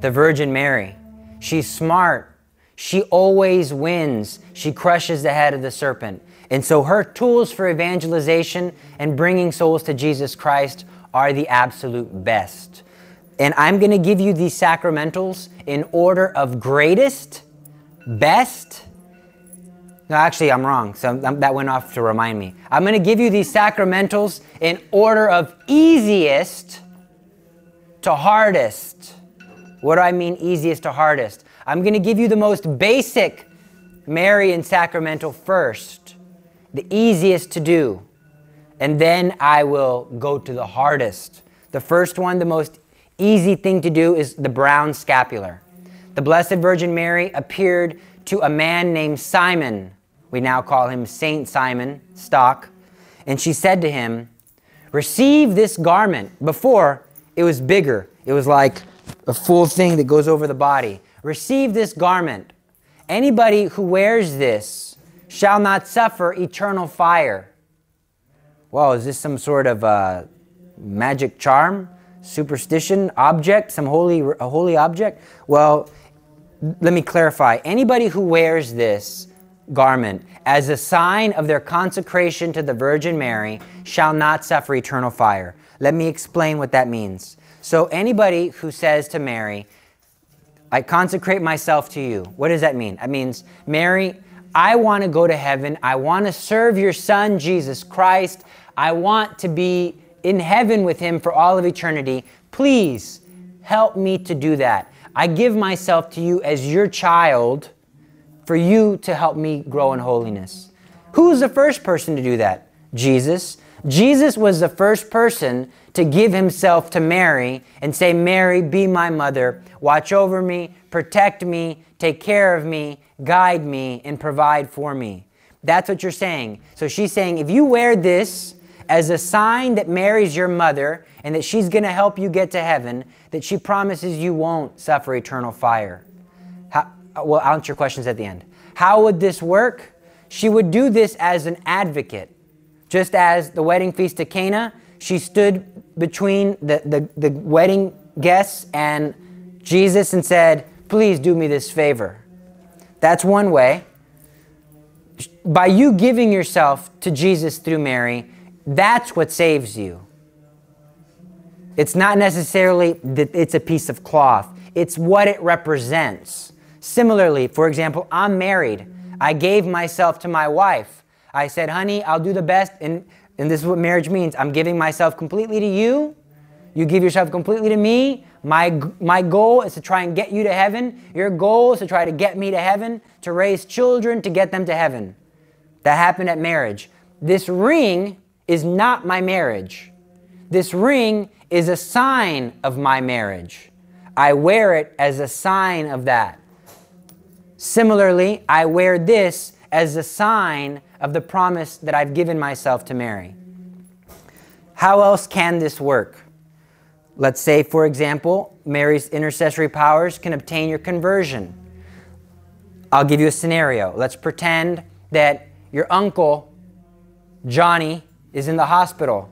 The Virgin Mary. She's smart. She always wins. She crushes the head of the serpent. And so her tools for evangelization and bringing souls to Jesus Christ are the absolute best. And I'm going to give you these sacramentals in order of greatest, best. No, actually, I'm wrong. So that went off to remind me. I'm going to give you these sacramentals in order of easiest to hardest. What do I mean, easiest to hardest? I'm going to give you the most basic Marian sacramental first the easiest to do, and then I will go to the hardest. The first one, the most easy thing to do, is the brown scapular. The Blessed Virgin Mary appeared to a man named Simon. We now call him Saint Simon Stock. And she said to him, Receive this garment. Before, it was bigger, it was like a full thing that goes over the body. Receive this garment. Anybody who wears this shall not suffer eternal fire. Well, is this some sort of uh, magic charm, superstition, object, some holy, a holy object? Well, let me clarify. Anybody who wears this garment as a sign of their consecration to the Virgin Mary shall not suffer eternal fire. Let me explain what that means. So, anybody who says to Mary, I consecrate myself to you, what does that mean? That means, Mary, I want to go to heaven. I want to serve your son, Jesus Christ. I want to be in heaven with him for all of eternity. Please help me to do that. I give myself to you as your child for you to help me grow in holiness. Who's the first person to do that? Jesus. Jesus was the first person to give himself to Mary and say, Mary, be my mother, watch over me, protect me, take care of me, guide me, and provide for me. That's what you're saying. So she's saying, if you wear this as a sign that Mary's your mother and that she's going to help you get to heaven, that she promises you won't suffer eternal fire. How, well, answer your questions at the end. How would this work? She would do this as an advocate. Just as the wedding feast at Cana, she stood between the, the, the wedding guests and Jesus and said, Please do me this favor. That's one way. By you giving yourself to Jesus through Mary, that's what saves you. It's not necessarily that it's a piece of cloth, it's what it represents. Similarly, for example, I'm married. I gave myself to my wife. I said, honey, I'll do the best. And, and this is what marriage means. I'm giving myself completely to you. You give yourself completely to me. My, my goal is to try and get you to heaven. Your goal is to try to get me to heaven, to raise children, to get them to heaven. That happened at marriage. This ring is not my marriage. This ring is a sign of my marriage. I wear it as a sign of that. Similarly, I wear this as a sign of the promise that I've given myself to Mary. How else can this work? Let's say, for example, Mary's intercessory powers can obtain your conversion. I'll give you a scenario. Let's pretend that your uncle, Johnny, is in the hospital,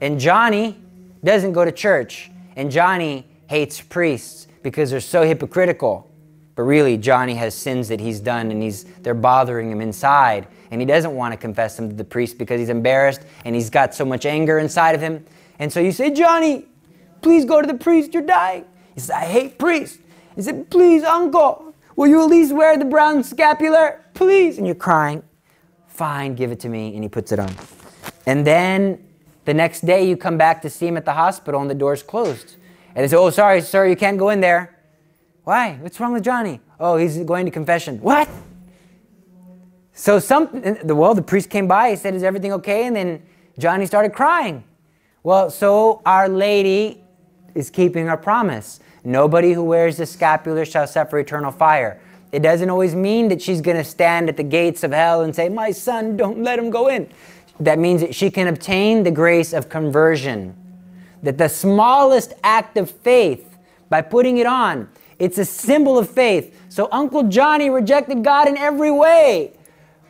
and Johnny doesn't go to church, and Johnny hates priests because they're so hypocritical. But really, Johnny has sins that he's done, and he's, they're bothering him inside, and he doesn't want to confess them to the priest because he's embarrassed, and he's got so much anger inside of him. And so you say, Johnny, Please go to the priest, you're dying. He says, I hate priests. He said, Please, uncle, will you at least wear the brown scapular? Please. And you're crying. Fine, give it to me. And he puts it on. And then the next day you come back to see him at the hospital and the door's closed. And they say, Oh, sorry, sir, you can't go in there. Why? What's wrong with Johnny? Oh, he's going to confession. What? So some, well, the priest came by, he said, Is everything okay? And then Johnny started crying. Well, so Our Lady is keeping her promise. Nobody who wears the scapular shall suffer eternal fire. It doesn't always mean that she's going to stand at the gates of hell and say, My son, don't let him go in. That means that she can obtain the grace of conversion. That the smallest act of faith, by putting it on, it's a symbol of faith. So Uncle Johnny rejected God in every way.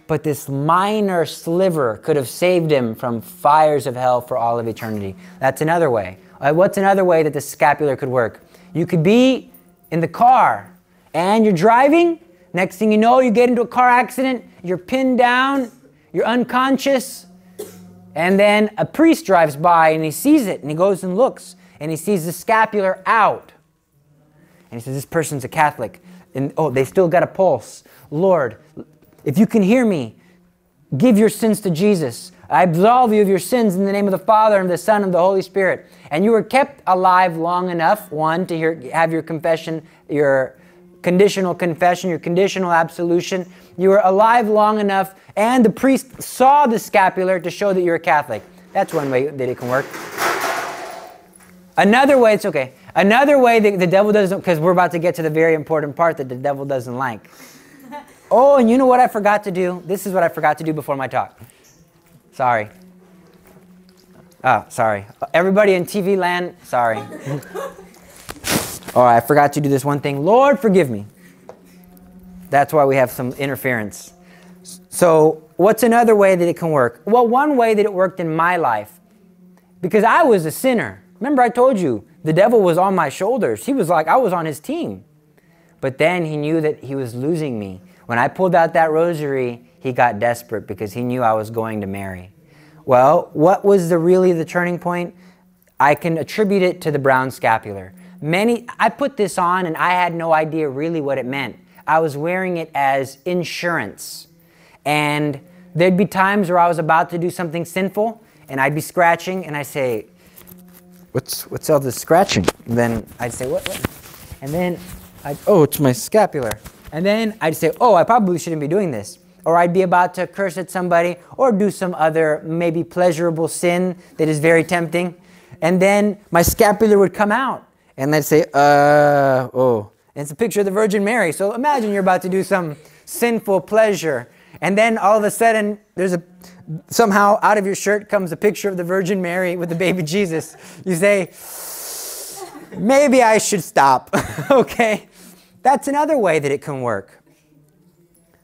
But this minor sliver could have saved him from fires of hell for all of eternity. That's another way. Uh, what's another way that the scapular could work? You could be in the car and you're driving. Next thing you know, you get into a car accident, you're pinned down, you're unconscious, and then a priest drives by and he sees it and he goes and looks and he sees the scapular out. And he says, This person's a Catholic. And oh, they still got a pulse. Lord, if you can hear me, give your sins to Jesus. I absolve you of your sins in the name of the Father and the Son and the Holy Spirit. And you were kept alive long enough, one, to hear, have your confession, your conditional confession, your conditional absolution. You were alive long enough, and the priest saw the scapular to show that you're a Catholic. That's one way that it can work. Another way, it's okay. Another way that the devil doesn't, because we're about to get to the very important part that the devil doesn't like. Oh, and you know what I forgot to do? This is what I forgot to do before my talk. Sorry. Oh, sorry. Everybody in TV land, sorry. oh, I forgot to do this one thing. Lord, forgive me. That's why we have some interference. So, what's another way that it can work? Well, one way that it worked in my life, because I was a sinner. Remember, I told you the devil was on my shoulders. He was like, I was on his team. But then he knew that he was losing me. When I pulled out that rosary, he got desperate because he knew I was going to Mary. Well, what was the really the turning point? I can attribute it to the brown scapular. Many I put this on and I had no idea really what it meant. I was wearing it as insurance. And there'd be times where I was about to do something sinful and I'd be scratching and I say, what's what's all this scratching? And then I'd say, what? what? And then, I'd, oh, it's my scapular. And then I'd say, oh, I probably shouldn't be doing this. Or I'd be about to curse at somebody or do some other maybe pleasurable sin that is very tempting. And then my scapular would come out. And I'd say, uh, oh. And it's a picture of the Virgin Mary. So imagine you're about to do some sinful pleasure. And then all of a sudden, there's a somehow out of your shirt comes a picture of the Virgin Mary with the baby Jesus. You say, maybe I should stop. okay? That's another way that it can work.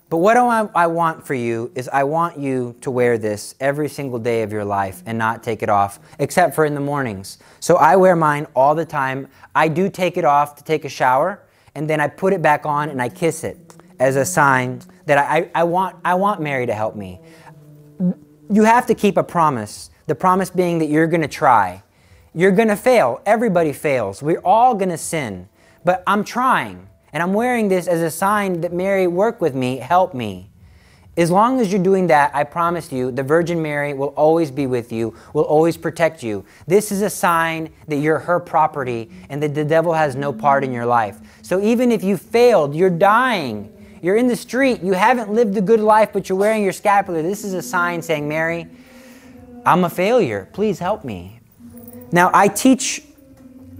But what I, I want for you is I want you to wear this every single day of your life and not take it off, except for in the mornings. So I wear mine all the time. I do take it off to take a shower, and then I put it back on and I kiss it as a sign that I, I, want, I want Mary to help me. You have to keep a promise, the promise being that you're going to try. You're going to fail. Everybody fails. We're all going to sin. But I'm trying. And I'm wearing this as a sign that Mary, work with me, help me. As long as you're doing that, I promise you, the Virgin Mary will always be with you, will always protect you. This is a sign that you're her property and that the devil has no part in your life. So even if you failed, you're dying, you're in the street, you haven't lived a good life, but you're wearing your scapular, this is a sign saying, Mary, I'm a failure. Please help me. Now, I teach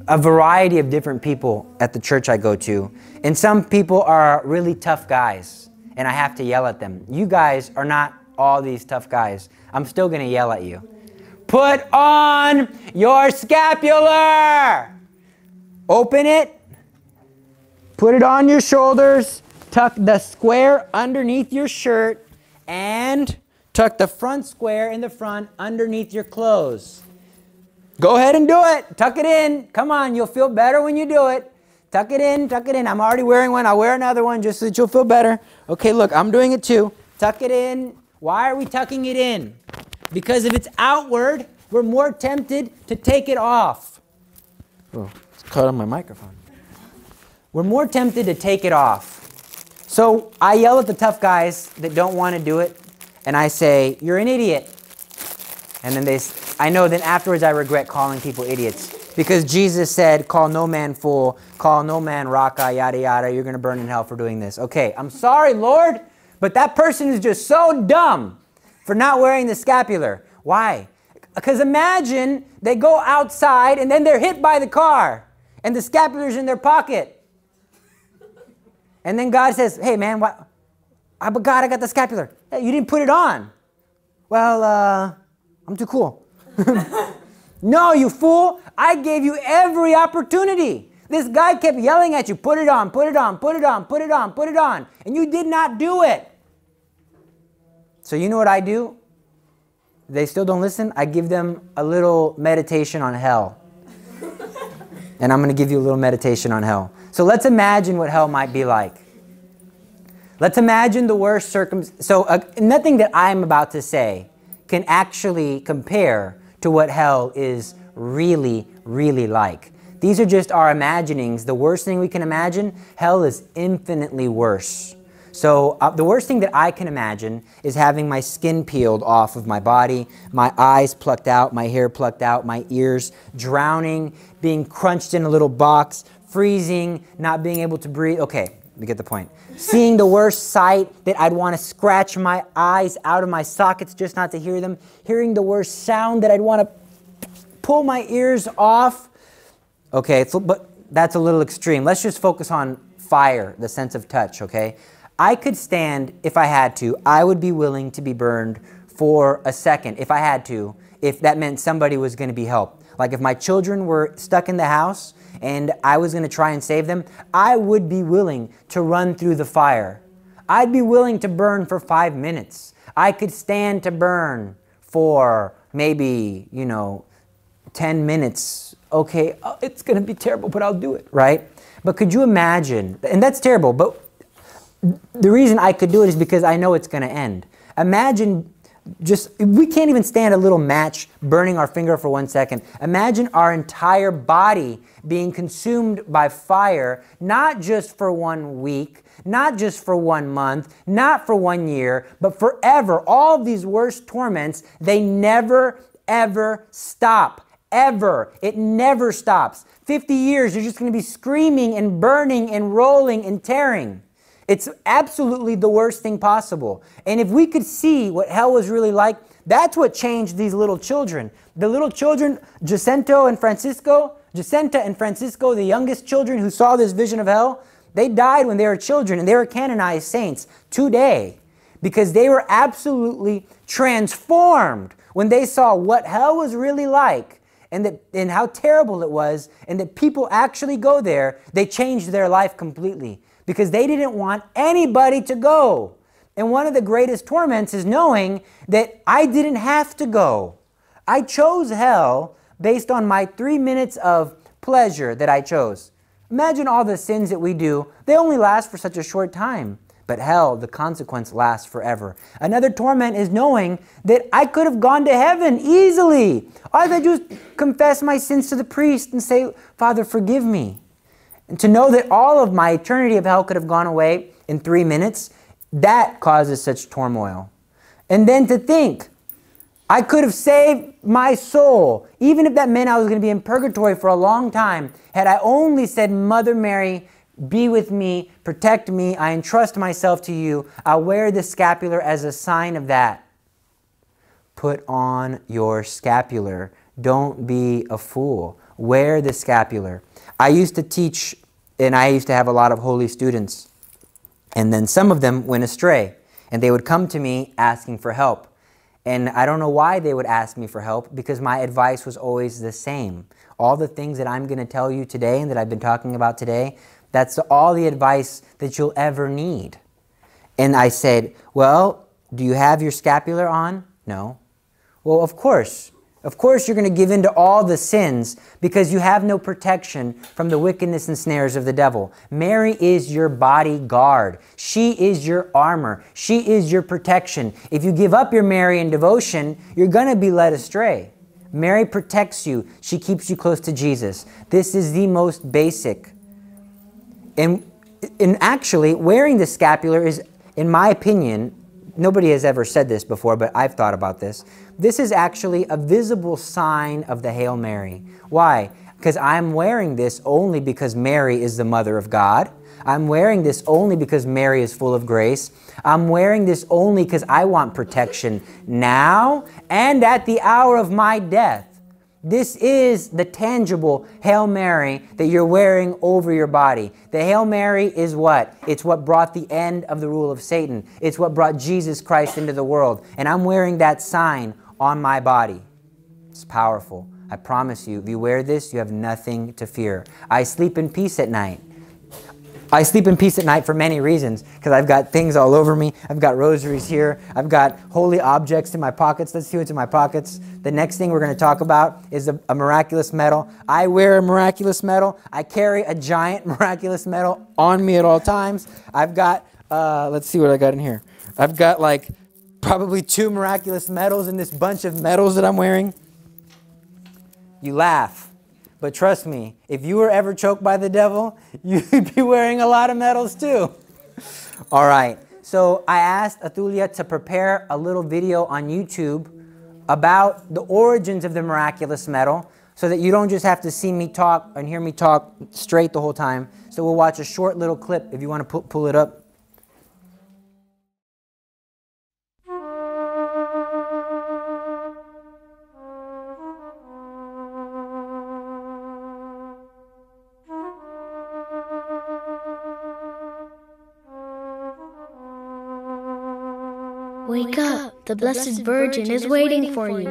a variety of different people at the church I go to. And some people are really tough guys, and I have to yell at them. You guys are not all these tough guys. I'm still going to yell at you. Put on your scapular! Open it, put it on your shoulders, tuck the square underneath your shirt, and tuck the front square in the front underneath your clothes. Go ahead and do it. Tuck it in. Come on, you'll feel better when you do it. Tuck it in, tuck it in. I'm already wearing one. I'll wear another one just so that you'll feel better. Okay, look, I'm doing it too. Tuck it in. Why are we tucking it in? Because if it's outward, we're more tempted to take it off. Oh, it's caught on my microphone. We're more tempted to take it off. So I yell at the tough guys that don't want to do it, and I say, You're an idiot. And then they, I know then afterwards I regret calling people idiots. Because Jesus said, call no man fool, call no man raka, yada yada, you're going to burn in hell for doing this. Okay, I'm sorry, Lord, but that person is just so dumb for not wearing the scapular. Why? Because imagine they go outside and then they're hit by the car and the scapular's in their pocket. And then God says, hey man, what? I, but God, I got the scapular. Hey, you didn't put it on. Well, uh, I'm too cool. no, you fool. I gave you every opportunity. This guy kept yelling at you, put it on, put it on, put it on, put it on, put it on. And you did not do it. So you know what I do? They still don't listen. I give them a little meditation on hell. and I'm going to give you a little meditation on hell. So let's imagine what hell might be like. Let's imagine the worst circumstance. So uh, nothing that I'm about to say can actually compare to what hell is really, really like. These are just our imaginings. The worst thing we can imagine, hell is infinitely worse. So, uh, the worst thing that I can imagine is having my skin peeled off of my body, my eyes plucked out, my hair plucked out, my ears drowning, being crunched in a little box, freezing, not being able to breathe. Okay, you get the point. Seeing the worst sight that I'd want to scratch my eyes out of my sockets just not to hear them. Hearing the worst sound that I'd want to pull my ears off. Okay, it's but that's a little extreme. Let's just focus on fire, the sense of touch, okay? I could stand, if I had to, I would be willing to be burned for a second, if I had to, if that meant somebody was going to be helped. Like if my children were stuck in the house and I was going to try and save them, I would be willing to run through the fire. I'd be willing to burn for five minutes. I could stand to burn for maybe, you know, 10 minutes. Okay, uh, it's going to be terrible, but I'll do it, right? But could you imagine, and that's terrible, but the reason I could do it is because I know it's going to end. Imagine just we can't even stand a little match burning our finger for one second. Imagine our entire body being consumed by fire, not just for one week, not just for one month, not for one year, but forever. All these worst torments, they never, ever stop. ever. It never stops. 50 years, you're just going to be screaming and burning and rolling and tearing. It's absolutely the worst thing possible. And if we could see what hell was really like, that's what changed these little children. The little children, Jacinto and Francisco, Jacinta and Francisco, the youngest children who saw this vision of hell, they died when they were children and they were canonized saints today because they were absolutely transformed when they saw what hell was really like and, that, and how terrible it was and that people actually go there. They changed their life completely because they didn't want anybody to go. And one of the greatest torments is knowing that I didn't have to go. I chose hell based on my three minutes of pleasure that I chose. Imagine all the sins that we do, they only last for such a short time. But hell, the consequence lasts forever. Another torment is knowing that I could have gone to heaven easily. All I had to do is confess my sins to the priest and say, Father, forgive me. And to know that all of my eternity of hell could have gone away in three minutes, that causes such turmoil. And then to think, I could have saved my soul, even if that meant I was going to be in purgatory for a long time, had I only said, Mother Mary, be with me, protect me, I entrust myself to you. I'll wear the scapular as a sign of that. Put on your scapular. Don't be a fool. Wear the scapular. I used to teach, and I used to have a lot of holy students, and then some of them went astray, and they would come to me asking for help. And I don't know why they would ask me for help because my advice was always the same. All the things that I'm going to tell you today and that I've been talking about today, that's all the advice that you'll ever need. And I said, Well, do you have your scapular on? No. Well, of course. Of course, you're going to give in to all the sins because you have no protection from the wickedness and snares of the devil. Mary is your bodyguard. She is your armor. She is your protection. If you give up your Marian devotion, you're going to be led astray. Mary protects you. She keeps you close to Jesus. This is the most basic. And, and actually, wearing the scapular is, in my opinion, nobody has ever said this before, but I've thought about this. This is actually a visible sign of the Hail Mary. Why? Because I'm wearing this only because Mary is the mother of God. I'm wearing this only because Mary is full of grace. I'm wearing this only because I want protection now and at the hour of my death. This is the tangible Hail Mary that you're wearing over your body. The Hail Mary is what? It's what brought the end of the rule of Satan. It's what brought Jesus Christ into the world. And I'm wearing that sign on my body. It's powerful. I promise you, if you wear this, you have nothing to fear. I sleep in peace at night. I sleep in peace at night for many reasons because I've got things all over me. I've got rosaries here. I've got holy objects in my pockets. Let's see what's in my pockets. The next thing we're going to talk about is a, a, miraculous medal. I wear a miraculous medal. I carry a giant miraculous medal on me at all times. I've got, uh, let's see what I got in here. I've got like probably two miraculous medals in this bunch of medals that I'm wearing. You laugh. But trust me, if you were ever choked by the devil, you'd be wearing a lot of medals too. All right. So I asked Atulia to prepare a little video on YouTube about the origins of the miraculous medal so that you don't just have to see me talk and hear me talk straight the whole time. So we'll watch a short little clip if you want to pull it up. Wake up, the Blessed Virgin is waiting for you.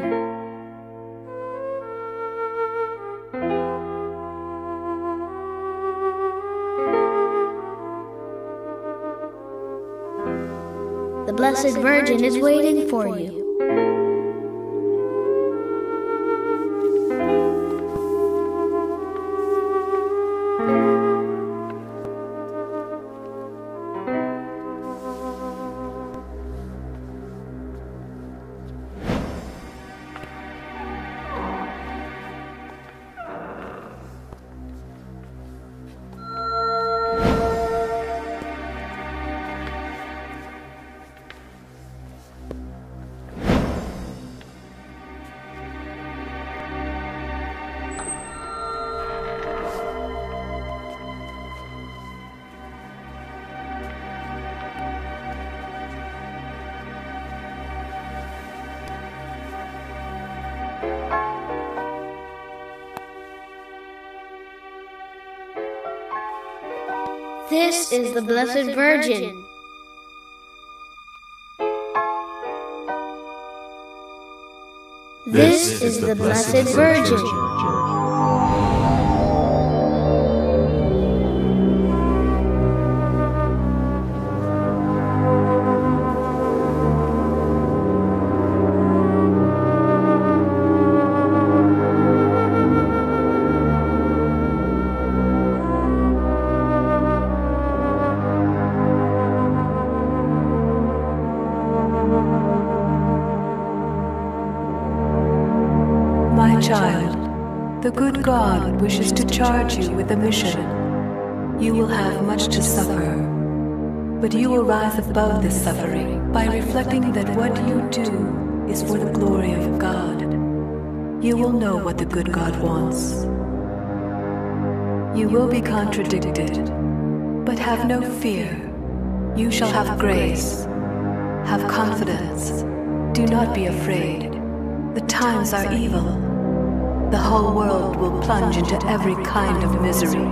The Blessed Virgin is waiting for you. This is the Blessed Virgin. This is the Blessed Virgin. Charge you with a mission. You will have much to suffer, but you will rise above this suffering by reflecting that what you do is for the glory of God. You will know what the good God wants. You will be contradicted, but have no fear. You shall have grace. Have confidence. Do not be afraid. The times are evil. The whole world will plunge into every kind of misery.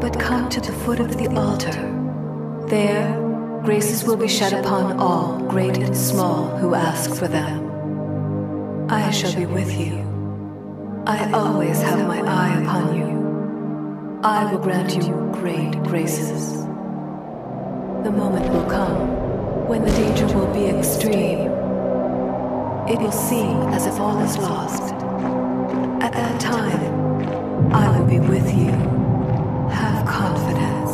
But come to the foot of the altar. There, graces will be shed upon all, great and small, who ask for them. I shall be with you. I always have my eye upon you. I will grant you great graces. The moment will come when the danger will be extreme. It will seem as if all is lost. Be with you. Have confidence.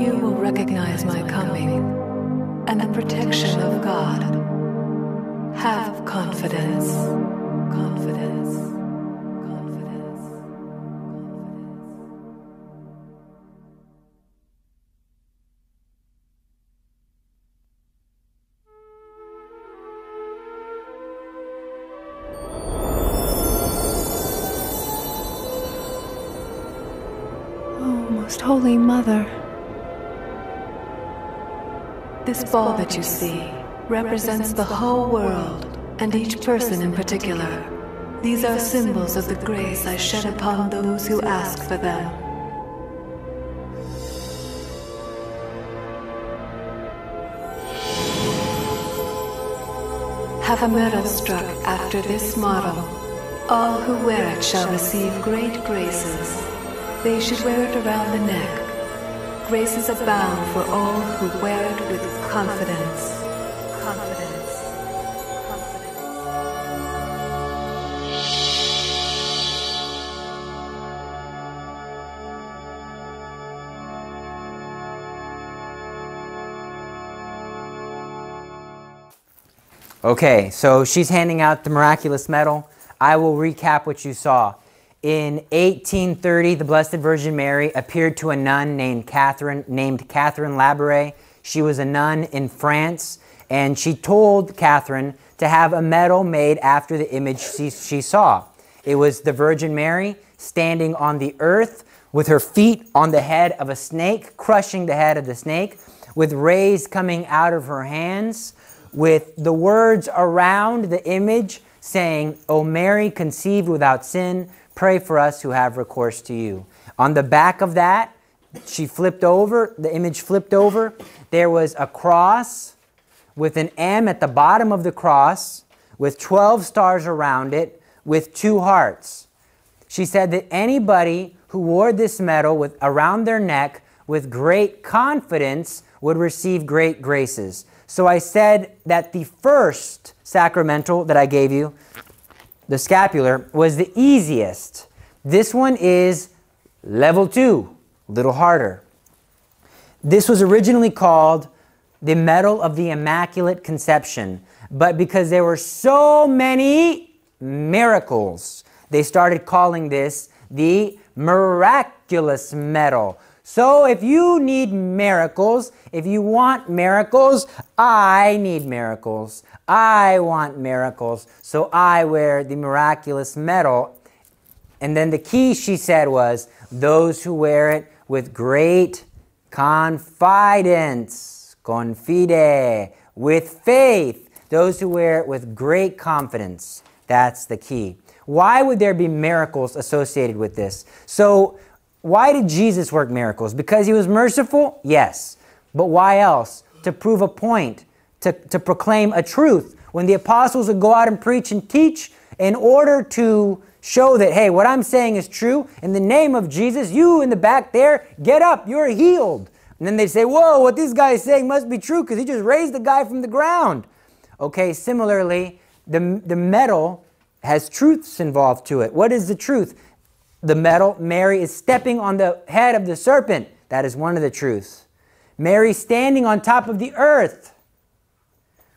You will recognize my coming and the protection of God. Have confidence. Confidence. Confidence. Holy mother. This ball that you see represents the whole world and each person in particular. These are symbols of the grace I shed upon those who ask for them. Have a medal struck after this model. All who wear it shall receive great graces. They should wear it around the neck. Graces abound for all who wear it with confidence. Confidence. Confidence. Okay, so she's handing out the miraculous medal. I will recap what you saw. In 1830, the Blessed Virgin Mary appeared to a nun named Catherine, named Catherine Labouré. She was a nun in France, and she told Catherine to have a medal made after the image she, she saw. It was the Virgin Mary standing on the earth with her feet on the head of a snake, crushing the head of the snake, with rays coming out of her hands, with the words around the image saying, O Mary, conceived without sin, pray for us who have recourse to you. On the back of that, she flipped over, the image flipped over. There was a cross with an M at the bottom of the cross, with 12 stars around it, with two hearts. She said that anybody who wore this medal with, around their neck with great confidence would receive great graces. So I said that the first sacramental that I gave you, the scapular, was the easiest. This one is level two, a little harder. This was originally called the Medal of the Immaculate Conception, but because there were so many miracles, they started calling this the Miraculous Medal. So if you need miracles, if you want miracles, I need miracles. I want miracles. So I wear the miraculous medal. And then the key, she said, was those who wear it with great confidence, confide, with faith. Those who wear it with great confidence. That's the key. Why would there be miracles associated with this? So why did Jesus work miracles? Because he was merciful? Yes. But why else? To prove a point, to, to proclaim a truth. When the apostles would go out and preach and teach, in order to show that, hey, what I'm saying is true, in the name of Jesus, you in the back there, get up, you're healed. And then they say, whoa, what this guy is saying must be true because he just raised the guy from the ground. Okay, similarly, the, the medal has truths involved to it. What is the truth? The medal, Mary is stepping on the head of the serpent. That is one of the truths. Mary standing on top of the earth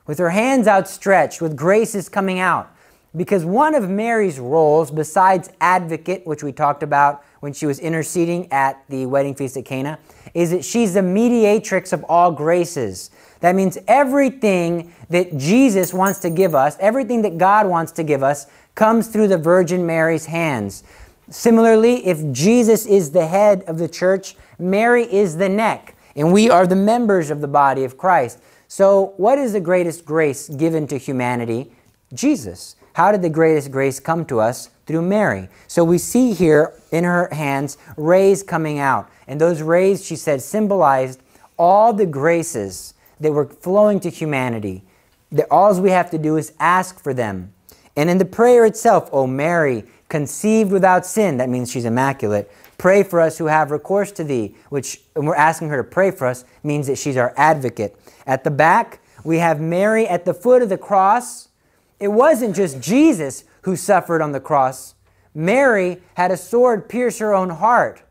with her hands outstretched, with graces coming out. Because one of Mary's roles, besides advocate, which we talked about when she was interceding at the wedding feast at Cana, is that she's the mediatrix of all graces. That means everything that Jesus wants to give us, everything that God wants to give us, comes through the Virgin Mary's hands. Similarly, if Jesus is the head of the church, Mary is the neck, and we are the members of the body of Christ. So, what is the greatest grace given to humanity? Jesus. How did the greatest grace come to us? Through Mary. So we see here in her hands rays coming out. And those rays, she said, symbolized all the graces that were flowing to humanity. That all we have to do is ask for them. And in the prayer itself, O Mary, conceived without sin, that means she's immaculate. Pray for us who have recourse to thee, which we're asking her to pray for us, means that she's our advocate. At the back, we have Mary at the foot of the cross it wasn't just Jesus who suffered on the cross. Mary had a sword pierce her own heart.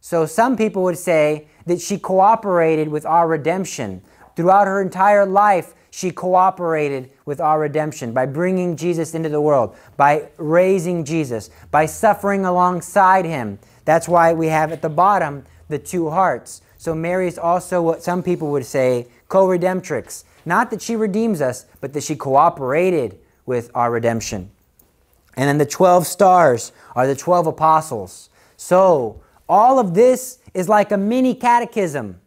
So some people would say that she cooperated with our redemption. Throughout her entire life, she cooperated with our redemption by bringing Jesus into the world, by raising Jesus, by suffering alongside him. That's why we have at the bottom the two hearts. So Mary is also what some people would say co redemptrix. Not that she redeems us, but that she cooperated with our redemption. And then the 12 stars are the 12 apostles. So, all of this is like a mini catechism.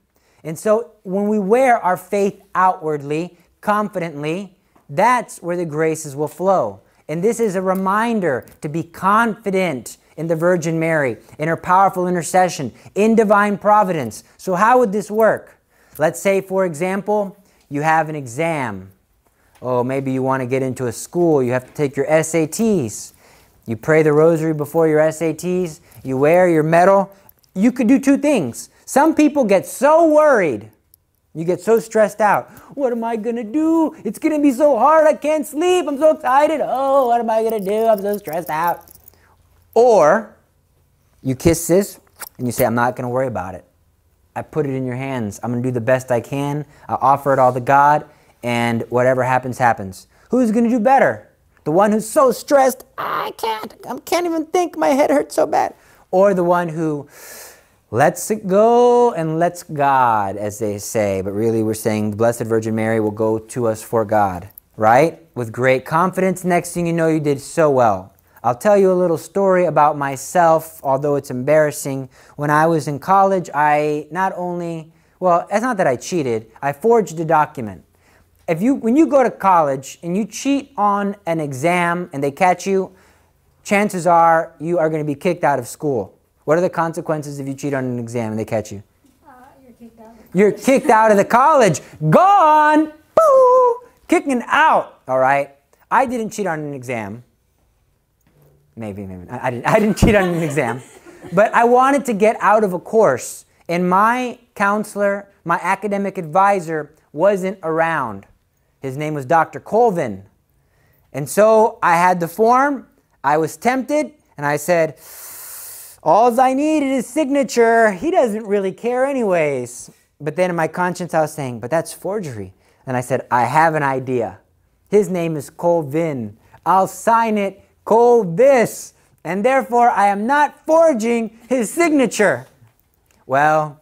And so, when we wear our faith outwardly, confidently, that's where the graces will flow. And this is a reminder to be confident in the Virgin Mary, in her powerful intercession, in divine providence. So, how would this work? Let's say, for example, you have an exam. Oh, maybe you want to get into a school, you have to take your SATs. You pray the rosary before your SATs, you wear your medal. You could do two things. Some people get so worried, you get so stressed out. What am I going to do? It's going to be so hard. I can't sleep. I'm so excited. Oh, what am I going to do? I'm so stressed out. Or you kiss this and you say, I'm not going to worry about it. I put it in your hands. I'm going to do the best I can. I offer it all to God, and whatever happens, happens. Who's going to do better? The one who's so stressed, I can't, I can't even think, my head hurts so bad. Or the one who lets go and let's God, as they say. But really, we're saying the Blessed Virgin Mary will go to us for God, right? With great confidence. Next thing you know, you did so well. I'll tell you a little story about myself, although it's embarrassing. When I was in college, I not only, well, it's not that I cheated, I forged a document. If you, when you go to college and you cheat on an exam and they catch you, chances are you are going to be kicked out of school. What are the consequences if you cheat on an exam and they catch you? Uh, you're kicked out. You're kicked out of the college. Gone! Boo! Kicking out, all right? I didn't cheat on an exam. Maybe, maybe. I, I, didn't, I didn't cheat on an exam. But I wanted to get out of a course, and my counselor, my academic advisor, wasn't around. His name was Dr. Colvin. And so I had the form, I was tempted, and I said, All I need is his signature. He doesn't really care, anyways. But then in my conscience, I was saying, But that's forgery. And I said, I have an idea. His name is Colvin. I'll sign it Call this, and therefore I am not forging his signature. Well,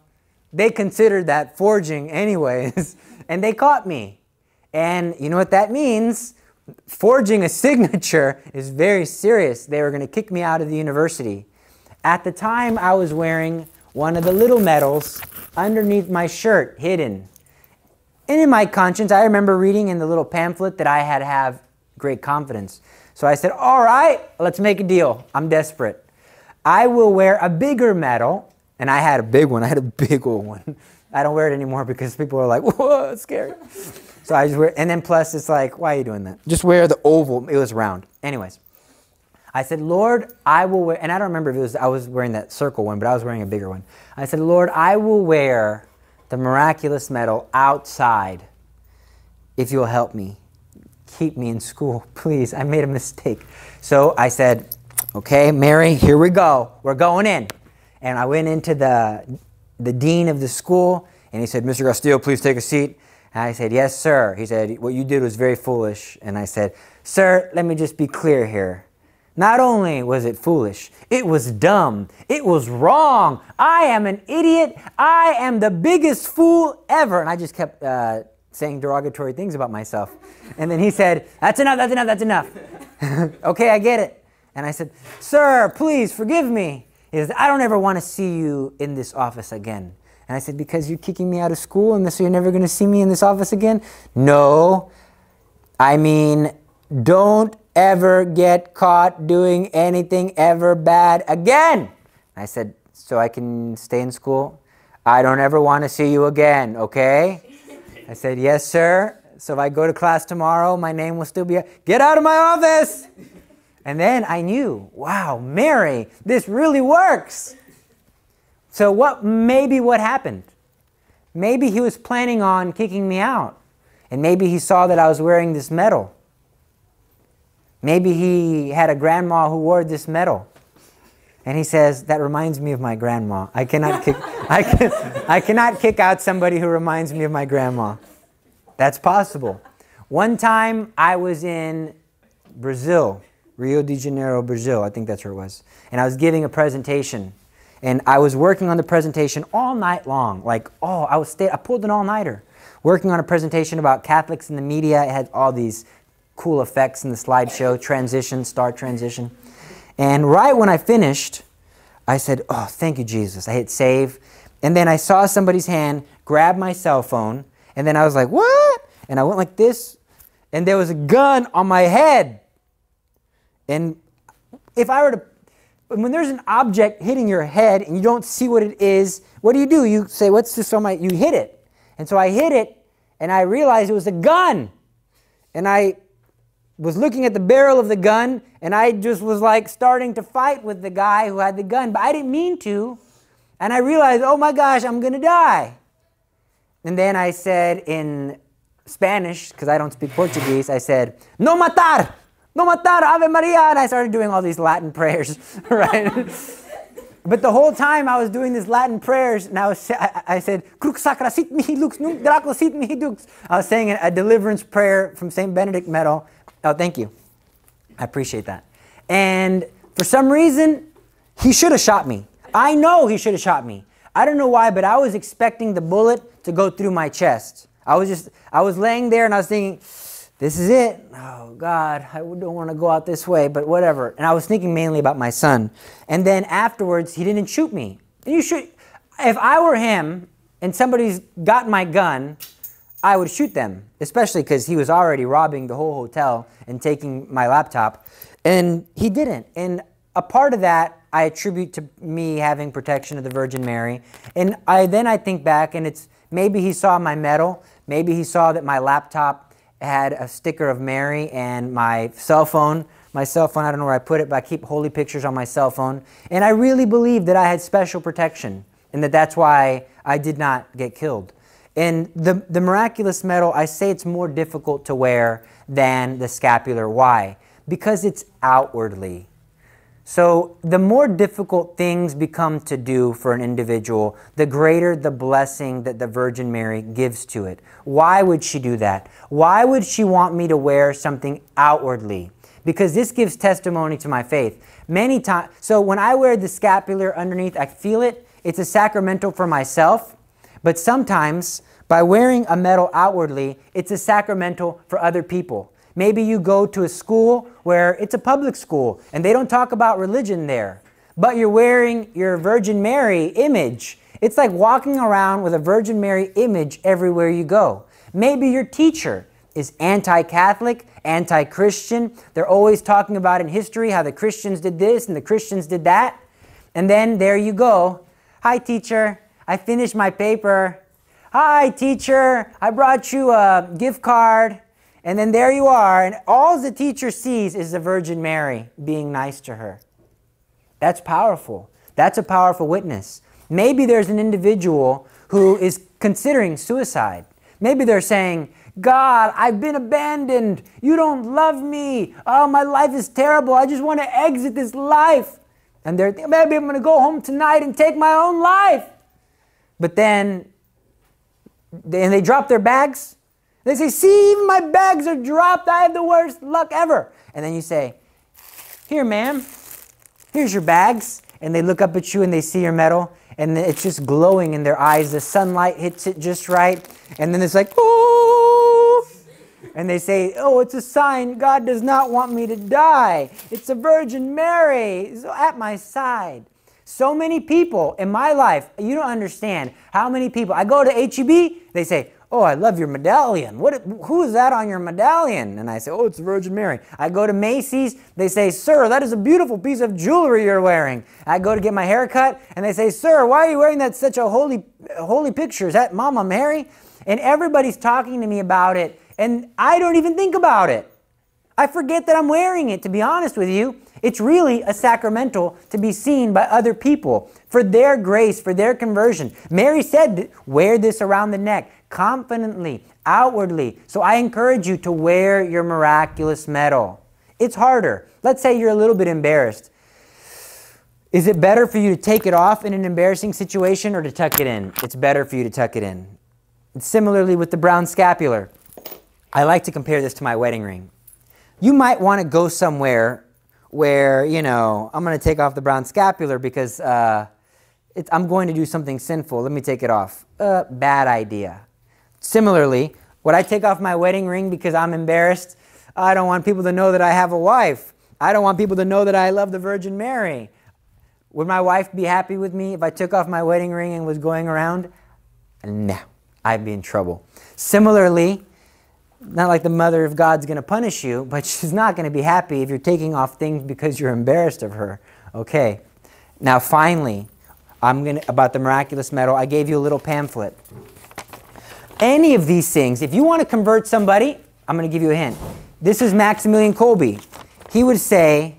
they considered that forging anyways, and they caught me. And you know what that means? Forging a signature is very serious. They were going to kick me out of the university. At the time, I was wearing one of the little medals underneath my shirt, hidden. And in my conscience, I remember reading in the little pamphlet that I had to have great confidence. So I said, All right, let's make a deal. I'm desperate. I will wear a bigger medal. And I had a big one. I had a big old one. I don't wear it anymore because people are like, whoa, it's scary. so I just wear, and then plus it's like, why are you doing that? Just wear the oval. It was round. Anyways, I said, Lord, I will wear, and I don't remember if it was, I was wearing that circle one, but I was wearing a bigger one. I said, Lord, I will wear the miraculous medal outside if you'll help me. Keep me in school, please. I made a mistake. So I said, okay, Mary, here we go. We're going in. And I went into the, the dean of the school, and he said, Mr. Castillo, please take a seat. And I said, yes, sir. He said, what you did was very foolish. And I said, sir, let me just be clear here. Not only was it foolish, it was dumb. It was wrong. I am an idiot. I am the biggest fool ever. And I just kept uh, saying derogatory things about myself. And then he said, That's enough, that's enough, that's enough. okay, I get it. And I said, Sir, please forgive me. He said, I don't ever want to see you in this office again. And I said, Because you're kicking me out of school and so you're never going to see me in this office again? No. I mean, don't ever get caught doing anything ever bad again. I said, So I can stay in school? I don't ever want to see you again, okay? I said, Yes, sir. So if I go to class tomorrow, my name will still be, Get out of my office! And then I knew, wow, Mary, this really works. So what maybe what happened? Maybe he was planning on kicking me out. And maybe he saw that I was wearing this medal. Maybe he had a grandma who wore this medal. And he says, That reminds me of my grandma. I cannot kick, I, can, I cannot kick out somebody who reminds me of my grandma. That's possible. One time I was in Brazil, Rio de Janeiro, Brazil. I think that's where it was. And I was giving a presentation. And I was working on the presentation all night long. Like, oh, I was stay, I pulled an all-nighter. Working on a presentation about Catholics in the media. It had all these cool effects in the slideshow, transition, start transition. And right when I finished, I said, Oh, thank you, Jesus. I hit save. And then I saw somebody's hand grab my cell phone. And then I was like, What? And I went like this. And there was a gun on my head. And if I were to, when there's an object hitting your head and you don't see what it is, what do you do? You say, What's this on my, you hit it. And so I hit it and I realized it was a gun. And I was looking at the barrel of the gun and I just was like starting to fight with the guy who had the gun, but I didn't mean to. And I realized, oh my gosh, I'm going to die. And then I said in Spanish, because I don't speak Portuguese, I said, no matar, no matar, Ave Maria. And I started doing all these Latin prayers, right? but the whole time I was doing these Latin prayers, and I, was, I, I said, Crux sacra sit mihi lux, non draco sit mihi dux. I was saying a, a deliverance prayer from St. Benedict medal Oh, thank you. I appreciate that. And for some reason, he should have shot me. I know he should have shot me. I don't know why, but I was expecting the bullet to go through my chest. I was just, I was laying there and I was thinking, this is it. Oh, God, I don't want to go out this way, but whatever. And I was thinking mainly about my son. And then afterwards, he didn't shoot me. And you should, if I were him and somebody's got my gun, I would shoot them, especially because he was already robbing the whole hotel and taking my laptop. And he didn't. And a part of that I attribute to me having protection of the Virgin Mary. And I then I think back and it's maybe he saw my medal, maybe he saw that my laptop had a sticker of Mary and my cell phone. My cell phone, I don't know where I put it, but I keep holy pictures on my cell phone. And I really believe that I had special protection and that that's why I did not get killed. And the, the miraculous medal, I say it's more difficult to wear than the scapular. Why? Because it's outwardly. So the more difficult things become to do for an individual, the greater the blessing that the Virgin Mary gives to it. Why would she do that? Why would she want me to wear something outwardly? Because this gives testimony to my faith. Many times, so when I wear the scapular underneath, I feel it. It's a sacramental for myself. But sometimes by wearing a medal outwardly, it's a sacramental for other people. Maybe you go to a school where it's a public school and they don't talk about religion there, but you're wearing your Virgin Mary image. It's like walking around with a Virgin Mary image everywhere you go. Maybe your teacher is anti Catholic, anti Christian. They're always talking about in history how the Christians did this and the Christians did that. And then there you go. Hi, teacher. I finished my paper. Hi, teacher. I brought you a gift card. And then there you are. And all the teacher sees is the Virgin Mary being nice to her. That's powerful. That's a powerful witness. Maybe there's an individual who is considering suicide. Maybe they're saying, God, I've been abandoned. You don't love me. Oh, my life is terrible. I just want to exit this life. And they're maybe I'm going to go home tonight and take my own life. But then, they, and they drop their bags. They say, see, even my bags are dropped. I have the worst luck ever. And then you say, here, ma'am, here's your bags. And they look up at you and they see your medal and it's just glowing in their eyes. The sunlight hits it just right. And then it's like, oh! And they say, oh, it's a sign God does not want me to die. It's a Virgin Mary at my side. So many people in my life, you don't understand how many people. I go to HEB, they say, Oh, I love your medallion. What, who is that on your medallion? And I say, Oh, it's the Virgin Mary. I go to Macy's. They say, Sir, that is a beautiful piece of jewelry you're wearing. I go to get my hair cut, and they say, Sir, why are you wearing that such a holy, holy picture? Is that Mama Mary? And everybody's talking to me about it, and I don't even think about it. I forget that I'm wearing it, to be honest with you. It's really a sacramental to be seen by other people for their grace, for their conversion. Mary said, Wear this around the neck confidently, outwardly. So I encourage you to wear your miraculous medal. It's harder. Let's say you're a little bit embarrassed. Is it better for you to take it off in an embarrassing situation or to tuck it in? It's better for you to tuck it in. Similarly with the brown scapular. I like to compare this to my wedding ring. You might want to go somewhere where, you know, I'm going to take off the brown scapular because uh, I'm going to do something sinful. Let me take it off. Uh, bad idea. Similarly, would I take off my wedding ring because I'm embarrassed? I don't want people to know that I have a wife. I don't want people to know that I love the Virgin Mary. Would my wife be happy with me if I took off my wedding ring and was going around? No, I'd be in trouble. Similarly, not like the mother of God's going to punish you, but she's not going to be happy if you're taking off things because you're embarrassed of her. Okay. Now, finally, I'm going to, about the miraculous medal, I gave you a little pamphlet any of these things, if you want to convert somebody, I'm going to give you a hint. This is Maximilian Kolbe. He would say,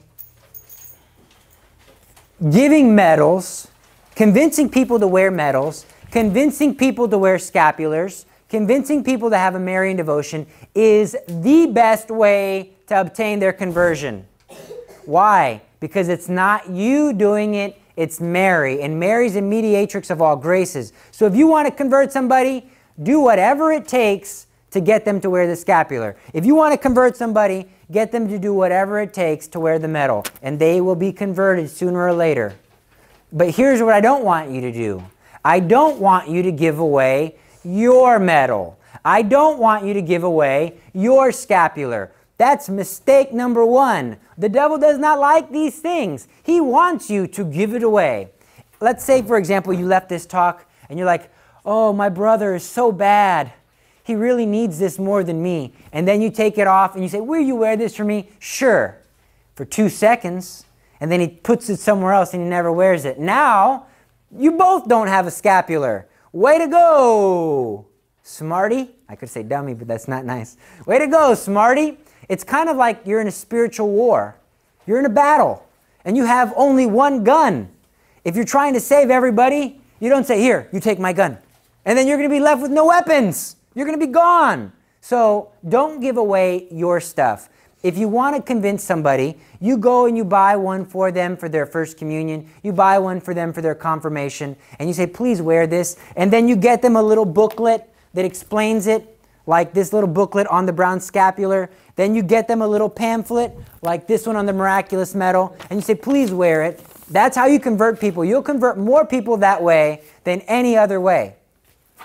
giving medals, convincing people to wear medals, convincing people to wear scapulars, convincing people to have a Marian devotion is the best way to obtain their conversion. Why? Because it's not you doing it, it's Mary. And Mary's a mediatrix of all graces. So if you want to convert somebody, do whatever it takes to get them to wear the scapular. If you want to convert somebody, get them to do whatever it takes to wear the medal, and they will be converted sooner or later. But here's what I don't want you to do I don't want you to give away your medal. I don't want you to give away your scapular. That's mistake number one. The devil does not like these things. He wants you to give it away. Let's say, for example, you left this talk and you're like, oh, my brother is so bad. He really needs this more than me. And then you take it off and you say, Will you wear this for me? Sure. For two seconds. And then he puts it somewhere else and he never wears it. Now, you both don't have a scapular. Way to go, smarty. I could say dummy, but that's not nice. Way to go, smarty. It's kind of like you're in a spiritual war. You're in a battle and you have only one gun. If you're trying to save everybody, you don't say, Here, you take my gun. And then you're going to be left with no weapons. You're going to be gone. So don't give away your stuff. If you want to convince somebody, you go and you buy one for them for their first communion. You buy one for them for their confirmation. And you say, please wear this. And then you get them a little booklet that explains it, like this little booklet on the brown scapular. Then you get them a little pamphlet, like this one on the miraculous medal. And you say, please wear it. That's how you convert people. You'll convert more people that way than any other way.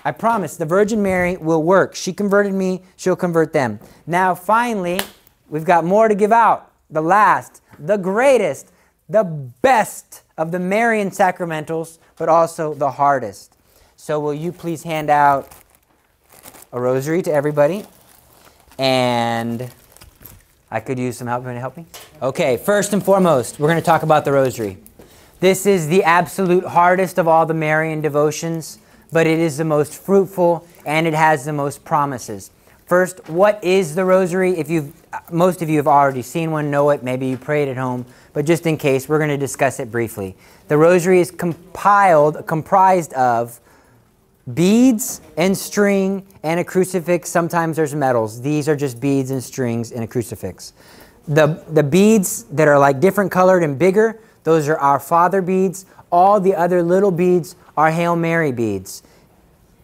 I promise the Virgin Mary will work. She converted me, she'll convert them. Now, finally, we've got more to give out. The last, the greatest, the best of the Marian sacramentals, but also the hardest. So, will you please hand out a rosary to everybody? And I could use some help. You want to help me? Okay, first and foremost, we're going to talk about the rosary. This is the absolute hardest of all the Marian devotions, but it is the most fruitful and it has the most promises. First, what is the rosary? If you've most of you have already seen one, know it, maybe you prayed at home, but just in case, we're going to discuss it briefly. The rosary is compiled, comprised of beads and string and a crucifix. Sometimes there's medals. These are just beads and strings and a crucifix. The, the beads that are like different colored and bigger, those are our Father beads. All the other little beads are Hail Mary beads.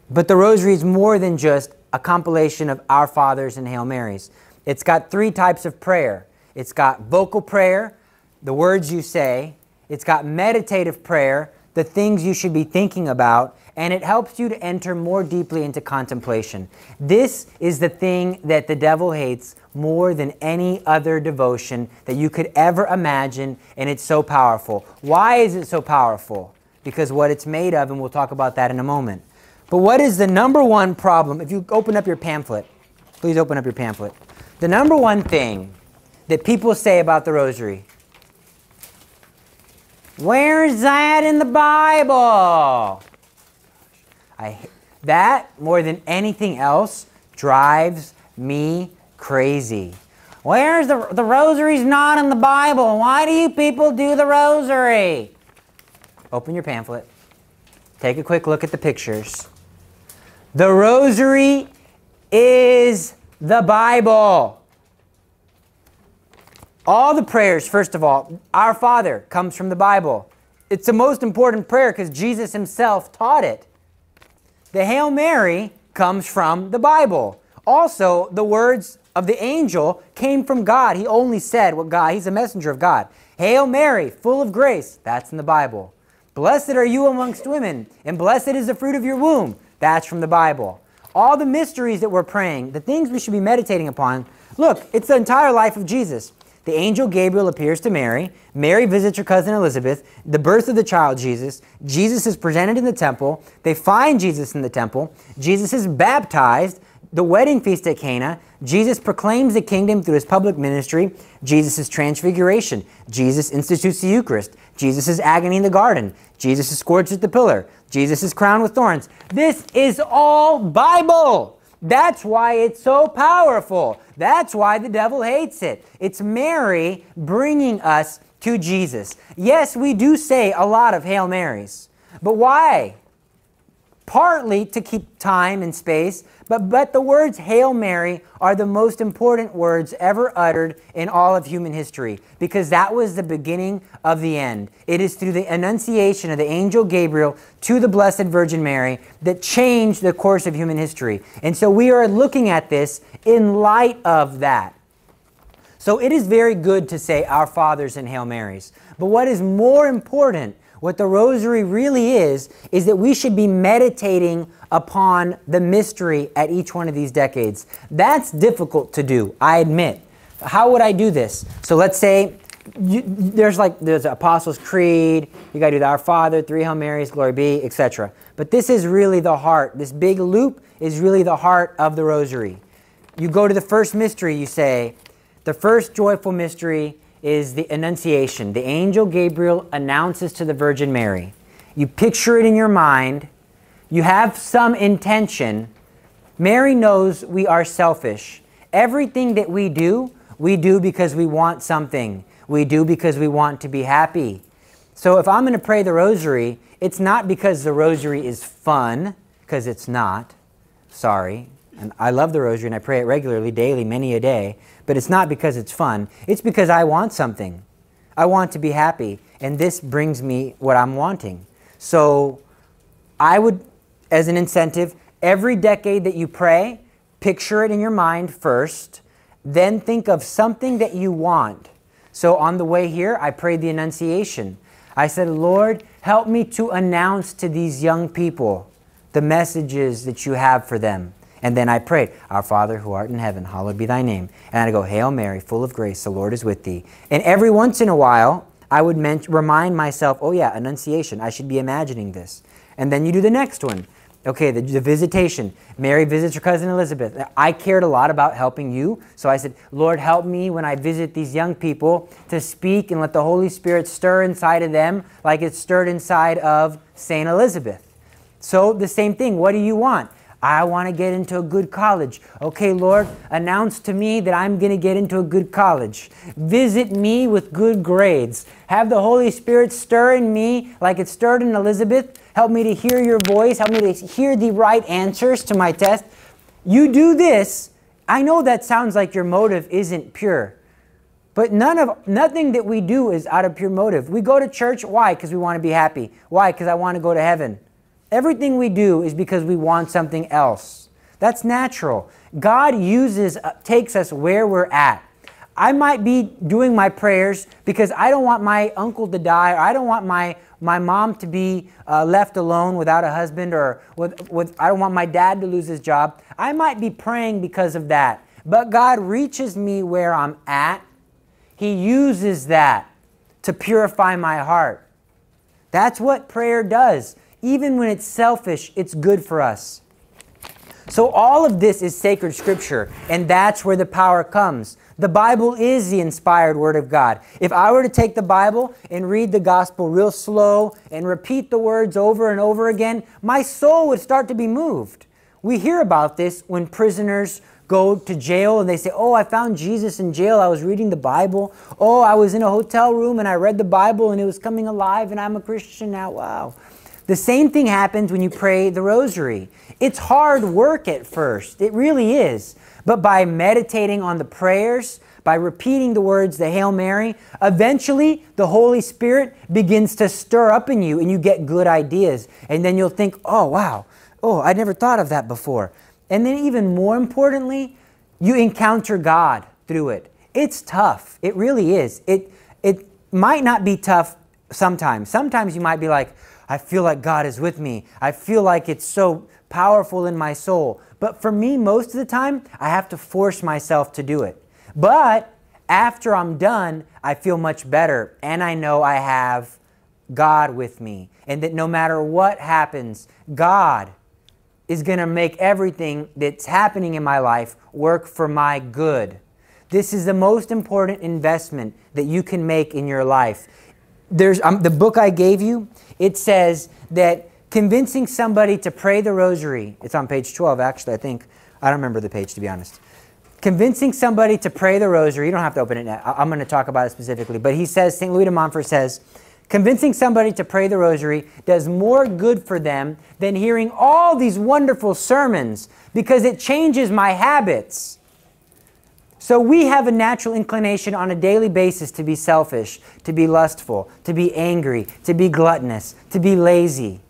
But the rosary is more than just a compilation of Our Fathers and Hail Marys. It's got three types of prayer. It's got vocal prayer, the words you say. It's got meditative prayer, the things you should be thinking about, and it helps you to enter more deeply into contemplation. This is the thing that the devil hates more than any other devotion that you could ever imagine, and it's so powerful. Why is it so powerful? Because what it's made of, and we'll talk about that in a moment. But what is the number one problem? If you open up your pamphlet, please open up your pamphlet. The number one thing that people say about the rosary Where's that in the Bible? I, that, more than anything else, drives me crazy. Where's the, the rosary's not in the Bible? Why do you people do the rosary? Open your pamphlet. Take a quick look at the pictures. The rosary is the Bible. All the prayers, first of all, Our Father comes from the Bible. It's the most important prayer because Jesus himself taught it. The Hail Mary comes from the Bible. Also, the words of the angel came from God. He only said what God, he's a messenger of God. Hail Mary, full of grace. That's in the Bible. Blessed are you amongst women, and blessed is the fruit of your womb. That's from the Bible. All the mysteries that we're praying, the things we should be meditating upon, look, it's the entire life of Jesus. The angel Gabriel appears to Mary. Mary visits her cousin Elizabeth. The birth of the child Jesus. Jesus is presented in the temple. They find Jesus in the temple. Jesus is baptized. The wedding feast at Cana. Jesus proclaims the kingdom through his public ministry. Jesus' transfiguration. Jesus institutes the Eucharist. Jesus' agony in the garden. Jesus is scourged at the pillar. Jesus is crowned with thorns. This is all Bible. That's why it's so powerful. That's why the devil hates it. It's Mary bringing us to Jesus. Yes, we do say a lot of Hail Marys, but why? Partly to keep time and space, but, but the words Hail Mary are the most important words ever uttered in all of human history because that was the beginning of the end. It is through the annunciation of the angel Gabriel to the Blessed Virgin Mary that changed the course of human history. And so we are looking at this in light of that. So it is very good to say Our Fathers and Hail Marys. But what is more important what the rosary really is, is that we should be meditating upon the mystery at each one of these decades. That's difficult to do, I admit. How would I do this? So let's say you, there's like there's Apostles' Creed, you gotta do the Our Father, three Hail Marys, Glory be, etc. But this is really the heart. This big loop is really the heart of the rosary. You go to the first mystery, you say, the first joyful mystery is the Annunciation. The angel Gabriel announces to the Virgin Mary. You picture it in your mind, you have some intention. Mary knows we are selfish. Everything that we do, we do because we want something. We do because we want to be happy. So if I'm going to pray the rosary, it's not because the rosary is fun, because it's not. Sorry. And I love the rosary and I pray it regularly, daily, many a day. But it's not because it's fun. It's because I want something. I want to be happy. And this brings me what I'm wanting. So I would, as an incentive, every decade that you pray, picture it in your mind first. Then think of something that you want. So on the way here, I prayed the Annunciation. I said, Lord, help me to announce to these young people the messages that you have for them. And then I prayed, Our Father who art in heaven, hallowed be thy name. And I'd go, Hail Mary, full of grace, the Lord is with thee. And every once in a while, I would remind myself, oh yeah, Annunciation, I should be imagining this. And then you do the next one. Okay, the, the, visitation. Mary visits her cousin Elizabeth. I cared a lot about helping you, so I said, Lord, help me when I visit these young people to speak and let the Holy Spirit stir inside of them like it stirred inside of St. Elizabeth. So, the same thing. What do you want? I want to get into a good college. Okay, Lord, announce to me that I'm going to get into a good college. Visit me with good grades. Have the Holy Spirit stir in me like it stirred in Elizabeth. Help me to hear your voice. Help me to hear the right answers to my test. You do this. I know that sounds like your motive isn't pure. But none of nothing that we do is out of pure motive. We go to church why? Because we want to be happy. Why? Because I want to go to heaven. Everything we do is because we want something else. That's natural. God uses, uh, takes us where we're at. I might be doing my prayers because I don't want my uncle to die, or I don't want my, my mom to be uh, left alone without a husband, or with, with, I don't want my dad to lose his job. I might be praying because of that. But God reaches me where I'm at. He uses that to purify my heart. That's what prayer does. Even when it's selfish, it's good for us. So, all of this is sacred scripture, and that's where the power comes. The Bible is the inspired Word of God. If I were to take the Bible and read the gospel real slow and repeat the words over and over again, my soul would start to be moved. We hear about this when prisoners go to jail and they say, Oh, I found Jesus in jail. I was reading the Bible. Oh, I was in a hotel room and I read the Bible and it was coming alive and I'm a Christian now. Wow. The same thing happens when you pray the rosary. It's hard work at first, it really is. But by meditating on the prayers, by repeating the words, the Hail Mary, eventually the Holy Spirit begins to stir up in you and you get good ideas. And then you'll think, oh, wow, oh, I never thought of that before. And then, even more importantly, you encounter God through it. It's tough. It really is. It, it might not be tough sometimes. Sometimes you might be like, I feel like God is with me. I feel like it's so powerful in my soul. But for me, most of the time, I have to force myself to do it. But after I'm done, I feel much better and I know I have God with me. And that no matter what happens, God is going to make everything that's happening in my life work for my good. This is the most important investment that you can make in your life. There's um, the book I gave you it says that convincing somebody to pray the rosary, it's on page 12 actually, I think. I don't remember the page to be honest. Convincing somebody to pray the rosary, you don't have to open it now. I'm going to talk about it specifically. But he says, St. Louis de Montfort says, convincing somebody to pray the rosary does more good for them than hearing all these wonderful sermons because it changes my habits. So we have a natural inclination on a daily basis to be selfish, to be lustful, to be angry, to be gluttonous, to be lazy.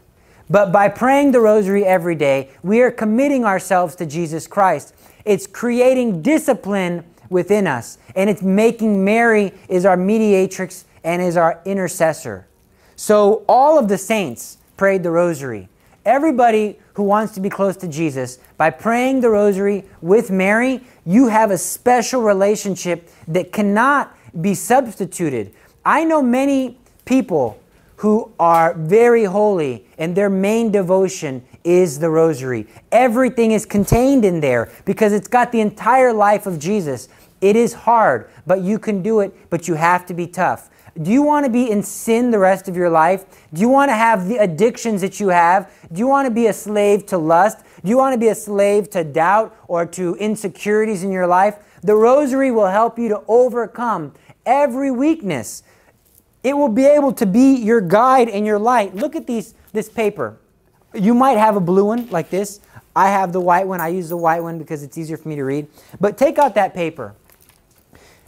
But by praying the rosary every day, we are committing ourselves to Jesus Christ. It's creating discipline within us, and it's making Mary is our mediatrix and is our intercessor. So all of the saints prayed the rosary. Everybody who wants to be close to Jesus, by praying the rosary with Mary, you have a special relationship that cannot be substituted. I know many people who are very holy and their main devotion is the rosary. Everything is contained in there because it's got the entire life of Jesus. It is hard, but you can do it, but you have to be tough. Do you want to be in sin the rest of your life? Do you want to have the addictions that you have? Do you want to be a slave to lust? Do you want to be a slave to doubt or to insecurities in your life? The rosary will help you to overcome every weakness. It will be able to be your guide and your light. Look at these this paper. You might have a blue one like this. I have the white one. I use the white one because it's easier for me to read. But take out that paper.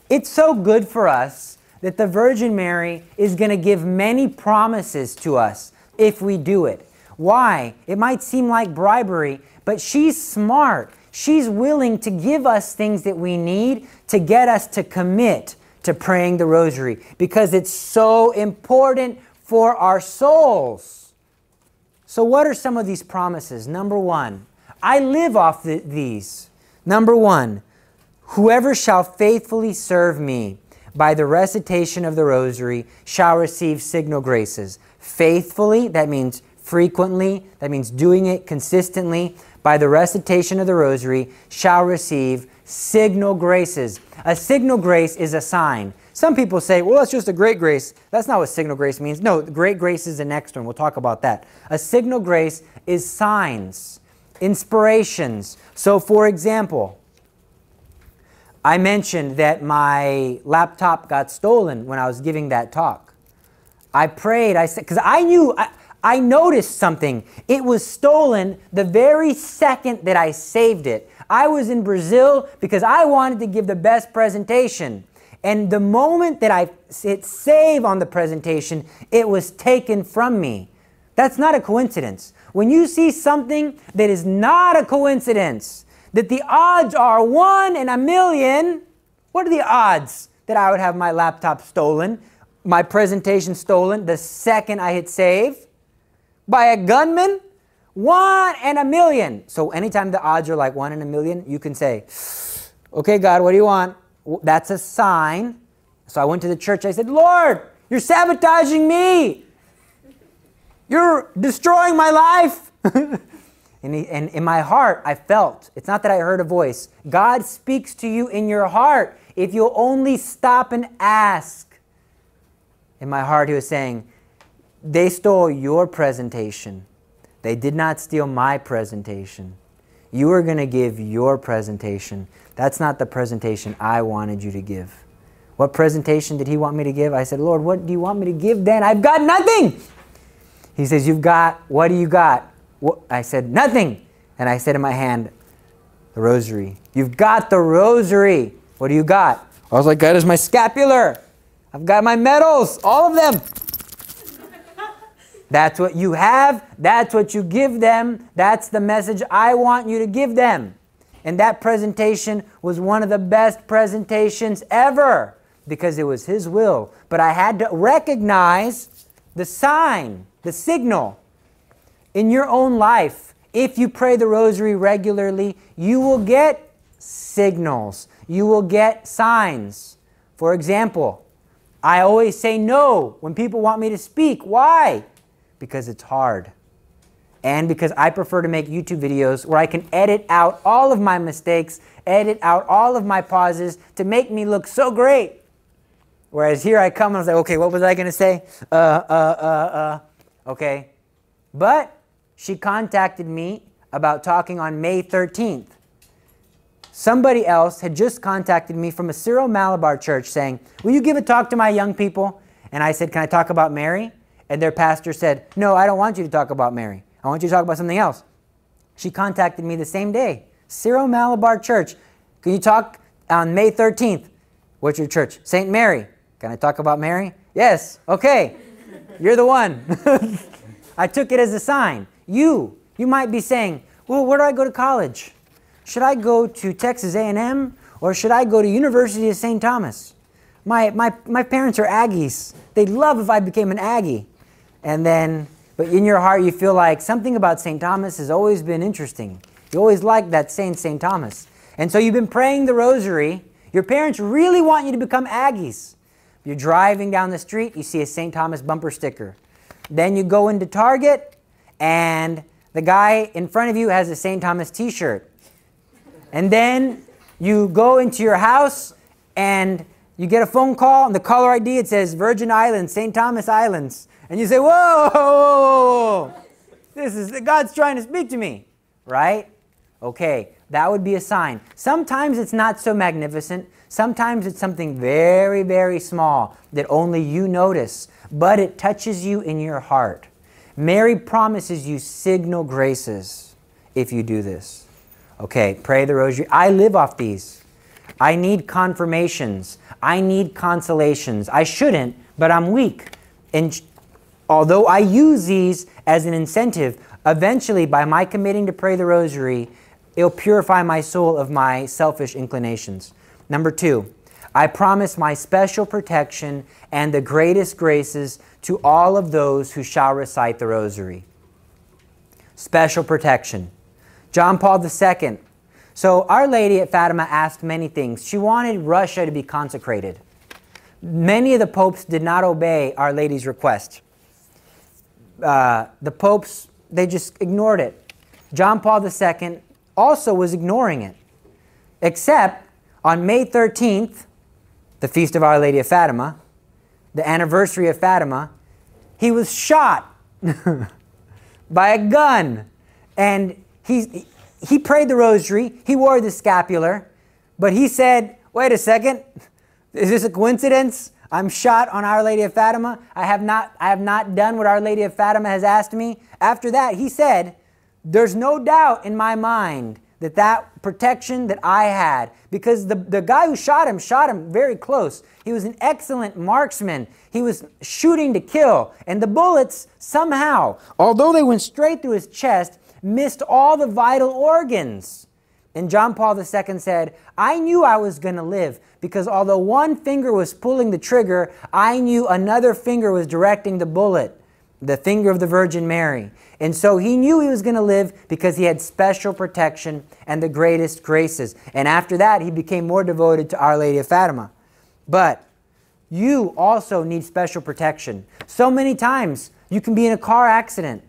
It's so good for us that the Virgin Mary is going to give many promises to us if we do it. Why? It might seem like bribery, but she's smart. She's willing to give us things that we need to get us to commit to praying the rosary because it's so important for our souls. So, what are some of these promises? Number one, I live off the, these. Number one, whoever shall faithfully serve me by the recitation of the rosary shall receive signal graces. Faithfully, that means frequently, that means doing it consistently, by the recitation of the rosary, shall receive signal graces. A signal grace is a sign. Some people say, well, that's just a great grace. That's not what signal grace means. No, great grace is the next one. We'll talk about that. A signal grace is signs, inspirations. So, for example, I mentioned that my laptop got stolen when I was giving that talk. I prayed, I said, because I knew, I, I noticed something. It was stolen the very second that I saved it. I was in Brazil because I wanted to give the best presentation. And the moment that I hit save on the presentation, it was taken from me. That's not a coincidence. When you see something that is not a coincidence, that the odds are one in a million, what are the odds that I would have my laptop stolen, my presentation stolen the second I hit save? By a gunman? One in a million. So anytime the odds are like one in a million, you can say, okay, God, what do you want? That's a sign. So I went to the church. I said, Lord, you're sabotaging me. You're destroying my life. and, he, and in my heart, I felt, it's not that I heard a voice. God speaks to you in your heart if you'll only stop and ask. In my heart, he was saying, they stole your presentation. They did not steal my presentation. You are going to give your presentation. That's not the presentation I wanted you to give. What presentation did he want me to give? I said, Lord, what do you want me to give then? I've got nothing. He says, You've got, what do you got? I said, Nothing. And I said in my hand, The rosary. You've got the rosary. What do you got? I was like, God is my scapular. I've got my medals, all of them. That's what you have. That's what you give them. That's the message I want you to give them. And that presentation was one of the best presentations ever because it was His will. But I had to recognize the sign, the signal. In your own life, if you pray the rosary regularly, you will get signals, you will get signs. For example, I always say no when people want me to speak. Why? because it's hard. And because I prefer to make YouTube videos where I can edit out all of my mistakes, edit out all of my pauses to make me look so great. Whereas here I come and I was like, okay, what was I going to say? Uh, uh, uh, uh. Okay. But she contacted me about talking on May 13th. Somebody else had just contacted me from a Syro-Malabar church saying, Will you give a talk to my young people? And I said, Can I talk about Mary? And their pastor said, No, I don't want you to talk about Mary. I want you to talk about something else. She contacted me the same day. Syro-Malabar Church. Can you talk on May 13th? What's your church? St. Mary. Can I talk about Mary? Yes. Okay. You're the one. I took it as a sign. You, you might be saying, well, where do I go to college? Should I go to Texas A&M or should I go to University of St. Thomas? My, my, my parents are Aggies. They'd love if I became an Aggie. And then, but in your heart, you feel like something about St. Thomas has always been interesting. You always liked that saint, St. Thomas. And so you've been praying the rosary. Your parents really want you to become Aggies. You're driving down the street, you see a St. Thomas bumper sticker. Then you go into Target, and the guy in front of you has a St. Thomas t shirt. And then you go into your house, and you get a phone call, and the caller ID it says Virgin Islands, St. Thomas Islands. And you say, whoa, whoa, whoa, this is God's trying to speak to me, right? Okay, that would be a sign. Sometimes it's not so magnificent. Sometimes it's something very, very small that only you notice, but it touches you in your heart. Mary promises you signal graces if you do this. Okay, pray the rosary. I live off these. I need confirmations. I need consolations. I shouldn't, but I'm weak. And although I use these as an incentive, eventually, by my committing to pray the rosary, it'll purify my soul of my selfish inclinations. Number two, I promise my special protection and the greatest graces to all of those who shall recite the rosary. Special protection. John Paul II. So, Our Lady at Fatima asked many things. She wanted Russia to be consecrated. Many of the popes did not obey Our Lady's request uh, the popes, they just ignored it. John Paul II also was ignoring it. Except on May 13th, the feast of Our Lady of Fatima, the anniversary of Fatima, he was shot by a gun. And he, he prayed the rosary, he wore the scapular, but he said, wait a second, is this a coincidence? I'm shot on Our Lady of Fatima. I have not, I have not done what Our Lady of Fatima has asked me. After that, he said, there's no doubt in my mind that that protection that I had, because the, the guy who shot him shot him very close. He was an excellent marksman. He was shooting to kill. And the bullets somehow, although they went straight through his chest, missed all the vital organs. And John Paul II said, I knew I was going to live because although one finger was pulling the trigger, I knew another finger was directing the bullet, the finger of the Virgin Mary. And so he knew he was going to live because he had special protection and the greatest graces. And after that, he became more devoted to Our Lady of Fatima. But you also need special protection. So many times you can be in a car accident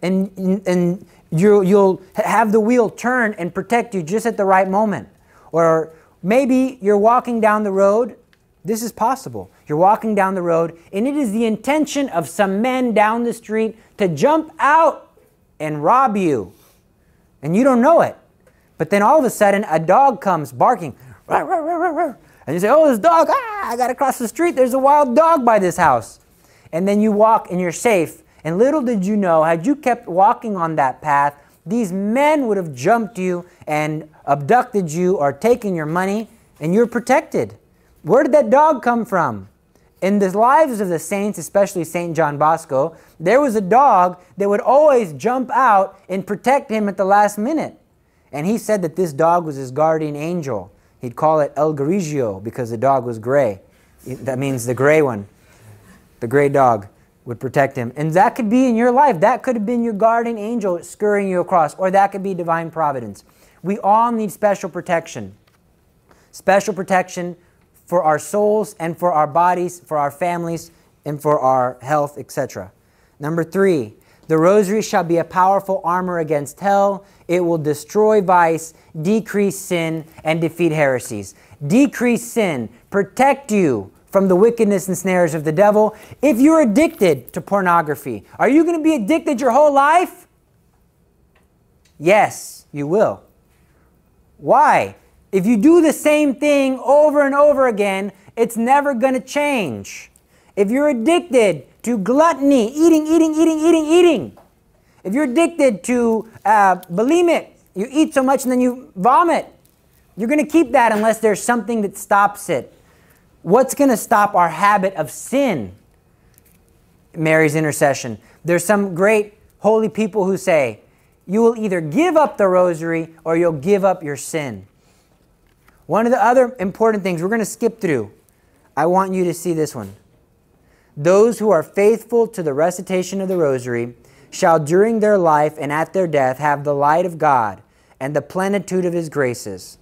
and, and you, you'll have the wheel turn and protect you just at the right moment. Or maybe you're walking down the road. This is possible. You're walking down the road, and it is the intention of some men down the street to jump out and rob you. And you don't know it. But then all of a sudden, a dog comes barking. And you say, Oh, this dog, ah, I got to cross the street. There's a wild dog by this house. And then you walk and you're safe. And little did you know, had you kept walking on that path, these men would have jumped you and abducted you or taken your money, and you're protected. Where did that dog come from? In the lives of the saints, especially St. John Bosco, there was a dog that would always jump out and protect him at the last minute. And he said that this dog was his guardian angel. He'd call it El Grigio because the dog was gray. That means the gray one, the gray dog would protect him. And that could be in your life. That could have been your guardian angel scurrying you across, or that could be divine providence. We all need special protection. Special protection for our souls and for our bodies, for our families, and for our health, etc. Number three, the rosary shall be a powerful armor against hell. It will destroy vice, decrease sin, and defeat heresies. Decrease sin, protect you from the wickedness and snares of the devil. If you're addicted to pornography, are you going to be addicted your whole life? Yes, you will. Why? If you do the same thing over and over again, it's never going to change. If you're addicted to gluttony, eating, eating, eating, eating, eating, if you're addicted to uh, bulimic, you eat so much and then you vomit, you're going to keep that unless there's something that stops it. What's going to stop our habit of sin? Mary's intercession. There's some great holy people who say, you will either give up the rosary or you'll give up your sin. One of the other important things we're going to skip through, I want you to see this one. Those who are faithful to the recitation of the rosary shall during their life and at their death have the light of God and the plenitude of his graces.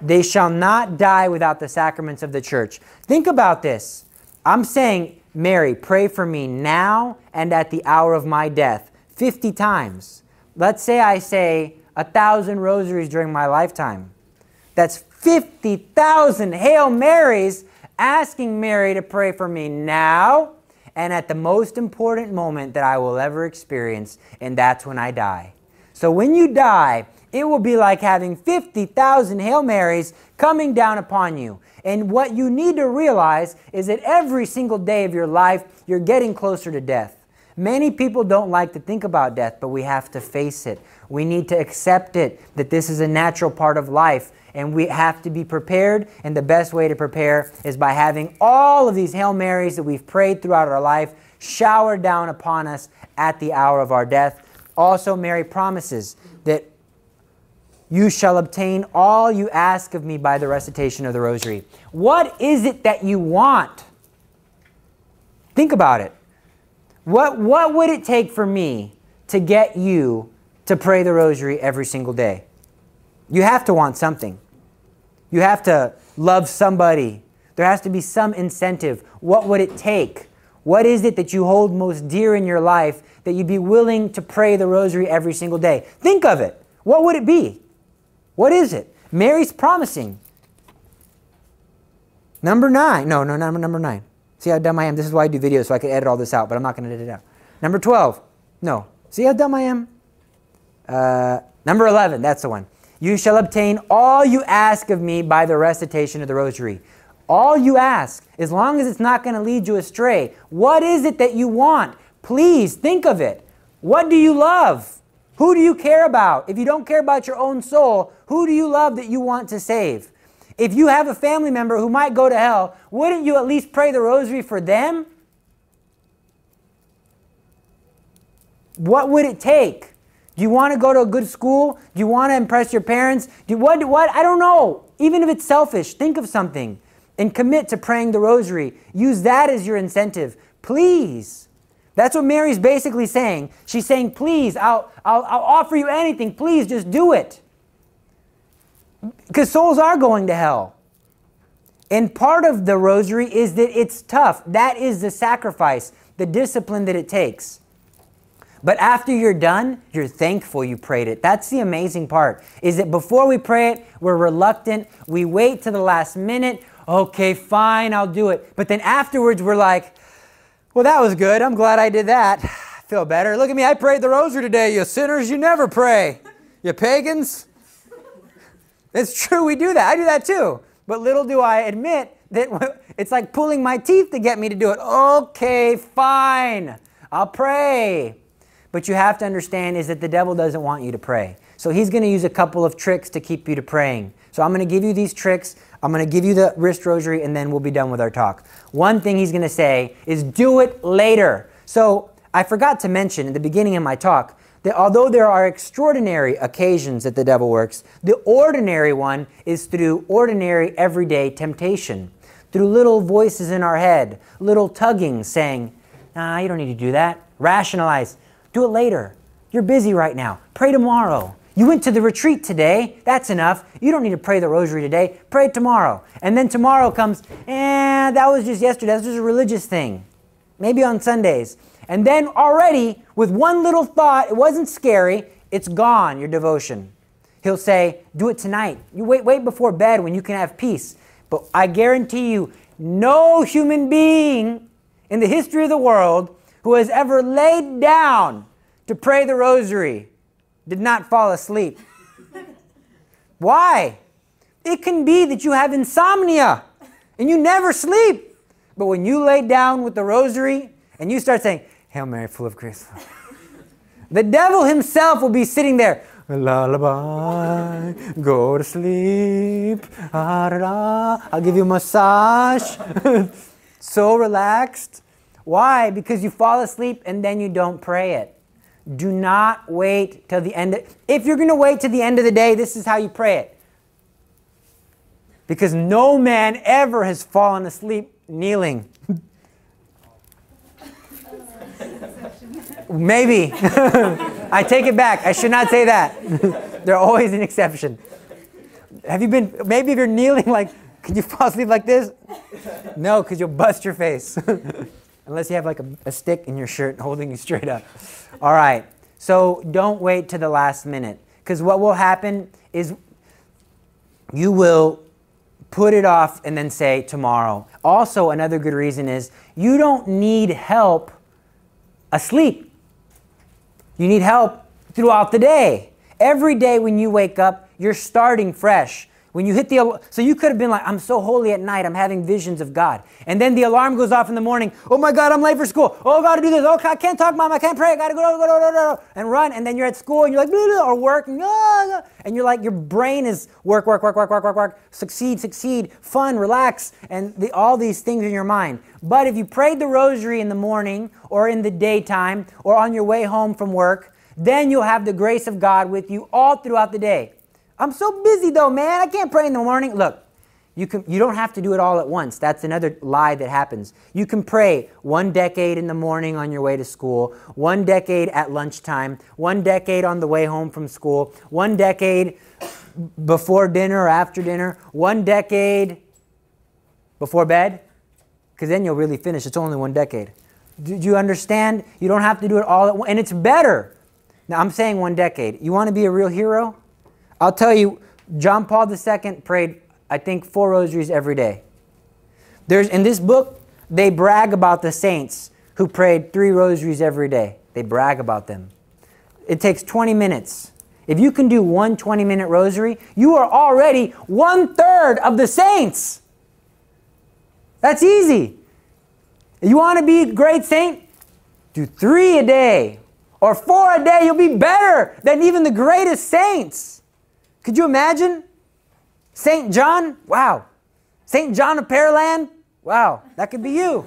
They shall not die without the sacraments of the church. Think about this. I'm saying, Mary, pray for me now and at the hour of my death 50 times. Let's say I say a thousand rosaries during my lifetime. That's 50,000 Hail Marys asking Mary to pray for me now and at the most important moment that I will ever experience, and that's when I die. So when you die, it will be like having 50,000 Hail Marys coming down upon you. And what you need to realize is that every single day of your life, you're getting closer to death. Many people don't like to think about death, but we have to face it. We need to accept it, that this is a natural part of life, and we have to be prepared. And the best way to prepare is by having all of these Hail Marys that we've prayed throughout our life showered down upon us at the hour of our death. Also, Mary promises that you shall obtain all you ask of me by the recitation of the rosary. What is it that you want? Think about it. What, what would it take for me to get you to pray the rosary every single day? You have to want something. You have to love somebody. There has to be some incentive. What would it take? What is it that you hold most dear in your life that you'd be willing to pray the rosary every single day? Think of it. What would it be? What is it? Mary's promising. Number nine. No, no, number, number nine. See how dumb I am? This is why I do videos, so I can edit all this out, but I'm not going to edit it out. Number 12. No. See how dumb I am? Uh, number 11. That's the one. You shall obtain all you ask of me by the recitation of the rosary. All you ask, as long as it's not going to lead you astray. What is it that you want? Please think of it. What do you love? Who do you care about? If you don't care about your own soul, who do you love that you want to save? If you have a family member who might go to hell, wouldn't you at least pray the rosary for them? What would it take? Do you want to go to a good school? Do you want to impress your parents? Do what, what? I don't know. Even if it's selfish, think of something and commit to praying the rosary. Use that as your incentive. Please. That's what Mary's basically saying. She's saying, please, I'll, I'll, I'll offer you anything. Please, just do it. Because souls are going to hell. And part of the rosary is that it's tough. That is the sacrifice, the discipline that it takes. But after you're done, you're thankful you prayed it. That's the amazing part. Is that before we pray it, we're reluctant. We wait to the last minute. Okay, fine, I'll do it. But then afterwards, we're like, well, that was good. I'm glad I did that. I feel better. Look at me. I prayed the rosary today. You sinners, you never pray. You pagans. It's true, we do that. I do that too. But little do I admit that it's like pulling my teeth to get me to do it. Okay, fine. I'll pray. But you have to understand is that the devil doesn't want you to pray. So he's going to use a couple of tricks to keep you to praying. So I'm going to give you these tricks. I'm going to give you the wrist rosary and then we'll be done with our talk. One thing he's going to say is do it later. So I forgot to mention in the beginning of my talk that although there are extraordinary occasions that the devil works, the ordinary one is through ordinary everyday temptation, through little voices in our head, little tugging saying, nah, you don't need to do that. Rationalize. Do it later. You're busy right now. Pray tomorrow. You went to the retreat today. That's enough. You don't need to pray the rosary today. Pray tomorrow. And then tomorrow comes, eh, that was just yesterday. That's just a religious thing. Maybe on Sundays. And then already, with one little thought, it wasn't scary, it's gone, your devotion. He'll say, Do it tonight. You wait, wait before bed when you can have peace. But I guarantee you, no human being in the history of the world who has ever laid down to pray the rosary did not fall asleep. Why? It can be that you have insomnia and you never sleep. But when you lay down with the rosary and you start saying, Hail Mary, full of grace. the devil himself will be sitting there. Lullaby, go to sleep. Ah, I'll give you a massage. so relaxed. Why? Because you fall asleep and then you don't pray it. Do not wait till the end. Of, if you're going to wait till the end of the day, this is how you pray it. Because no man ever has fallen asleep kneeling. Maybe. I take it back. I should not say that. They're always an exception. Have you been, maybe if you're kneeling, like, can you fall asleep like this? No, because you'll bust your face. Unless you have like a, a stick in your shirt holding you straight up. All right. So don't wait to the last minute. Because what will happen is you will put it off and then say tomorrow. Also, another good reason is you don't need help asleep. You need help throughout the day. Every day when you wake up, you're starting fresh. When you hit the so you could have been like, I'm so holy at night, I'm having visions of God. And then the alarm goes off in the morning. Oh my God, I'm late for school. Oh, I gotta do this. Oh, I can't talk, mom. I can't pray. I gotta go, go, go, go, go, and run. And then you're at school and you're like, blah, blah, or work, and, blah, and you're like, your brain is work, work, work, work, work, work, work, succeed, succeed, fun, relax, and the, all these things in your mind. But if you prayed the rosary in the morning or in the daytime or on your way home from work, then you'll have the grace of God with you all throughout the day. I'm so busy though, man. I can't pray in the morning. Look, you, can, you don't have to do it all at once. That's another lie that happens. You can pray one decade in the morning on your way to school, one decade at lunchtime, one decade on the way home from school, one decade before dinner or after dinner, one decade before bed, because then you'll really finish. It's only one decade. Do you understand? You don't have to do it all at once, and it's better. Now, I'm saying one decade. You want to be a real hero? I'll tell you, John Paul II prayed, I think, four rosaries every day. There's in this book, they brag about the saints who prayed three rosaries every day. They brag about them. It takes 20 minutes. If you can do one 20 minute rosary, you are already one third of the saints. That's easy. You want to be a great saint? Do three a day or four a day. You'll be better than even the greatest saints. Could you imagine? St. John? Wow. St. John of Pearland? Wow, that could be you.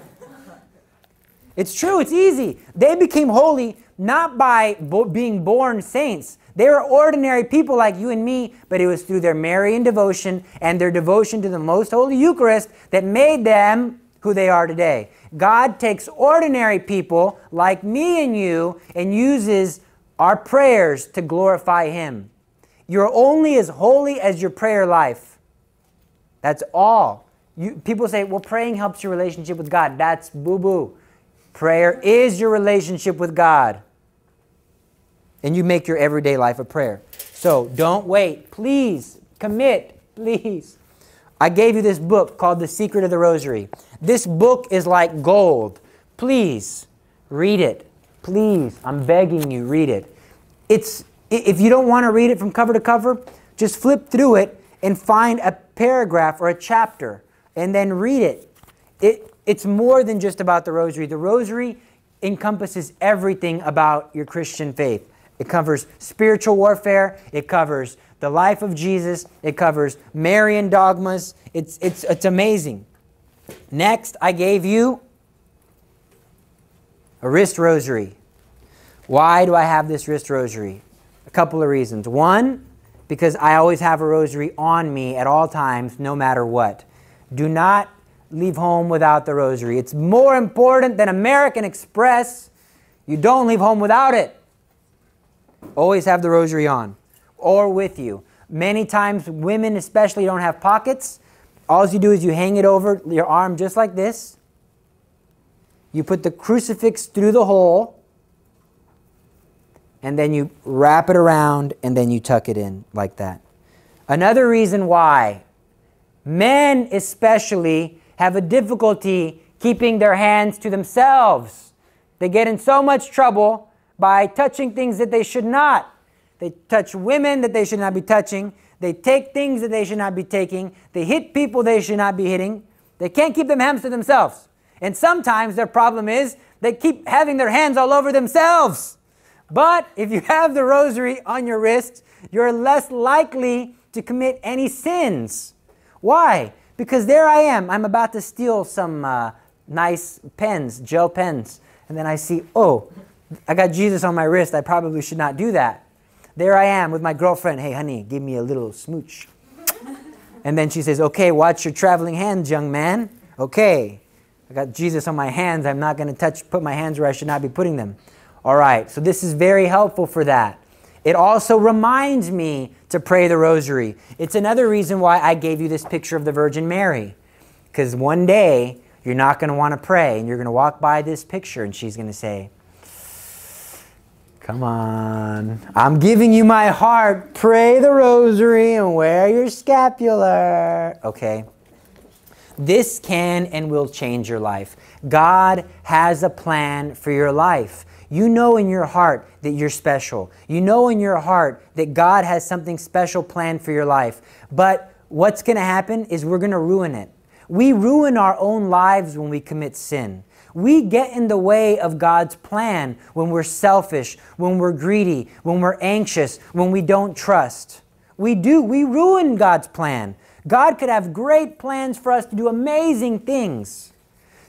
It's true, it's easy. They became holy not by bo- being born saints. They were ordinary people like you and me, but it was through their Marian devotion and their devotion to the most holy Eucharist that made them who they are today. God takes ordinary people like me and you and uses our prayers to glorify Him. You're only as holy as your prayer life. That's all. You, people say, well, praying helps your relationship with God. That's boo boo. Prayer is your relationship with God. And you make your everyday life a prayer. So don't wait. Please commit. Please. I gave you this book called The Secret of the Rosary. This book is like gold. Please read it. Please, I'm begging you, read it. It's if you don't want to read it from cover to cover, just flip through it and find a paragraph or a chapter and then read it. It it's more than just about the rosary. The rosary encompasses everything about your Christian faith. It covers spiritual warfare, it covers the life of Jesus, it covers Marian dogmas. It's, it's, it's amazing. Next, I gave you a wrist rosary. Why do I have this wrist rosary? Couple of reasons. One, because I always have a rosary on me at all times, no matter what. Do not leave home without the rosary. It's more important than American Express. You don't leave home without it. Always have the rosary on or with you. Many times, women especially don't have pockets. All you do is you hang it over your arm just like this. You put the crucifix through the hole, and then you wrap it around, and then you tuck it in like that. Another reason why men, especially, have a difficulty keeping their hands to themselves. They get in so much trouble by touching things that they should not. They touch women that they should not be touching. They take things that they should not be taking. They hit people they should not be hitting. They can't keep their hands to themselves. And sometimes their problem is they keep having their hands all over themselves. But if you have the rosary on your wrist, you're less likely to commit any sins. Why? Because there I am. I'm about to steal some uh, nice pens, gel pens. And then I see, oh, I got Jesus on my wrist. I probably should not do that. There I am with my girlfriend. Hey, honey, give me a little smooch. And then she says, okay, watch your traveling hands, young man. Okay. I got Jesus on my hands. I'm not going to touch, put my hands where I should not be putting them. All right. So this is very helpful for that. It also reminds me to pray the rosary. It's another reason why I gave you this picture of the Virgin Mary. Because one day you're not going to want to pray and you're going to walk by this picture and she's going to say, Come on. I'm giving you my heart. Pray the rosary and wear your scapular. Okay. This can and will change your life. God has a plan for your life. You know in your heart that you're special. You know in your heart that God has something special planned for your life. But what's going to happen is we're going to ruin it. We ruin our own lives when we commit sin. We get in the way of God's plan when we're selfish, when we're greedy, when we're anxious, when we don't trust. We do. We ruin God's plan. God could have great plans for us to do amazing things,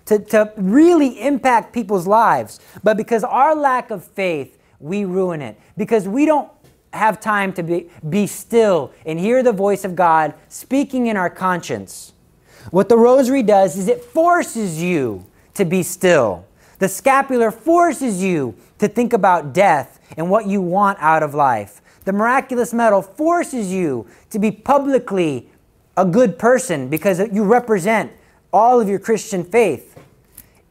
to, to really impact people's lives. But because our lack of faith, we ruin it. Because we don't have time to be, be still and hear the voice of God speaking in our conscience. What the rosary does is it forces you to be still. The scapular forces you to think about death and what you want out of life. The miraculous medal forces you to be publicly a good person because you represent all of your Christian faith.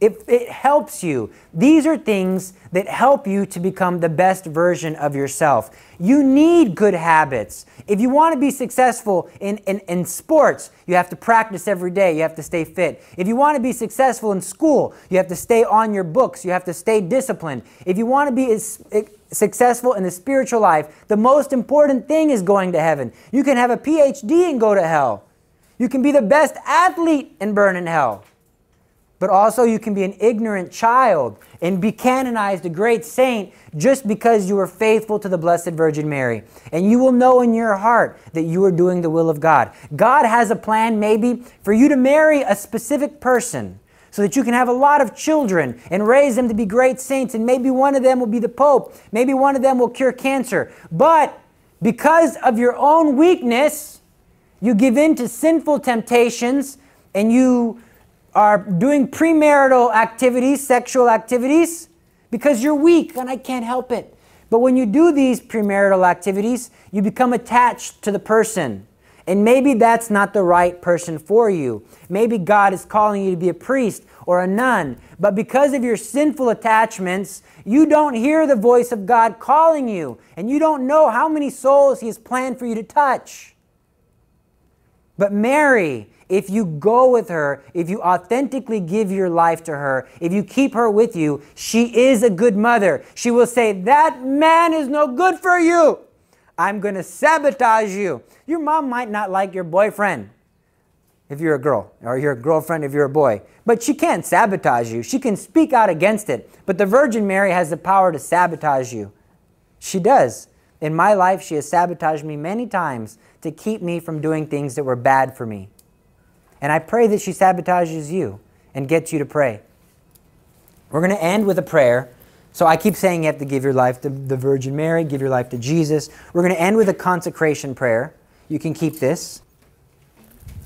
It, it helps you. These are things that help you to become the best version of yourself. You need good habits. If you want to be successful in, in, in sports, you have to practice every day. You have to stay fit. If you want to be successful in school, you have to stay on your books. You have to stay disciplined. If you want to be as, eh, successful in the spiritual life, the most important thing is going to heaven. You can have a PhD and go to hell. You can be the best athlete and burn in hell. But also, you can be an ignorant child and be canonized a great saint just because you were faithful to the Blessed Virgin Mary. And you will know in your heart that you are doing the will of God. God has a plan, maybe, for you to marry a specific person so that you can have a lot of children and raise them to be great saints. And maybe one of them will be the Pope. Maybe one of them will cure cancer. But because of your own weakness, you give in to sinful temptations and you are doing premarital activities, sexual activities, because you're weak and I can't help it. But when you do these premarital activities, you become attached to the person. And maybe that's not the right person for you. Maybe God is calling you to be a priest or a nun. But because of your sinful attachments, you don't hear the voice of God calling you. And you don't know how many souls He has planned for you to touch. But Mary if you go with her, if you authentically give your life to her, if you keep her with you, she is a good mother. She will say, That man is no good for you. I'm going to sabotage you. Your mom might not like your boyfriend if you're a girl, or your girlfriend if you're a boy, but she can't sabotage you. She can speak out against it. But the Virgin Mary has the power to sabotage you. She does. In my life, she has sabotaged me many times to keep me from doing things that were bad for me. And I pray that she sabotages you and gets you to pray. We're going to end with a prayer. So I keep saying you have to give your life to the Virgin Mary, give your life to Jesus. We're going to end with a consecration prayer. You can keep this.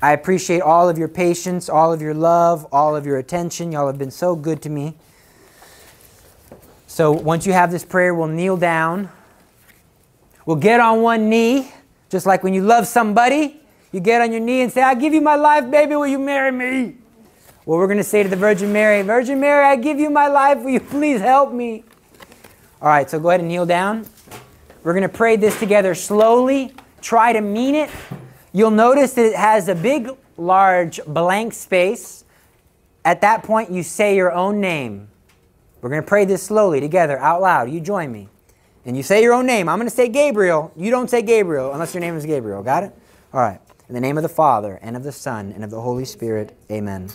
I appreciate all of your patience, all of your love, all of your attention. Y'all have been so good to me. So once you have this prayer, we'll kneel down. We'll get on one knee, just like when you love somebody. You get on your knee and say, I give you my life, baby, will you marry me? Well, we're going to say to the Virgin Mary, Virgin Mary, I give you my life, will you please help me? All right, so go ahead and kneel down. We're going to pray this together slowly. Try to mean it. You'll notice that it has a big, large blank space. At that point, you say your own name. We're going to pray this slowly together, out loud. You join me. And you say your own name. I'm going to say Gabriel. You don't say Gabriel unless your name is Gabriel. Got it? All right. In the name of the Father, and of the Son, and of the Holy Spirit, amen.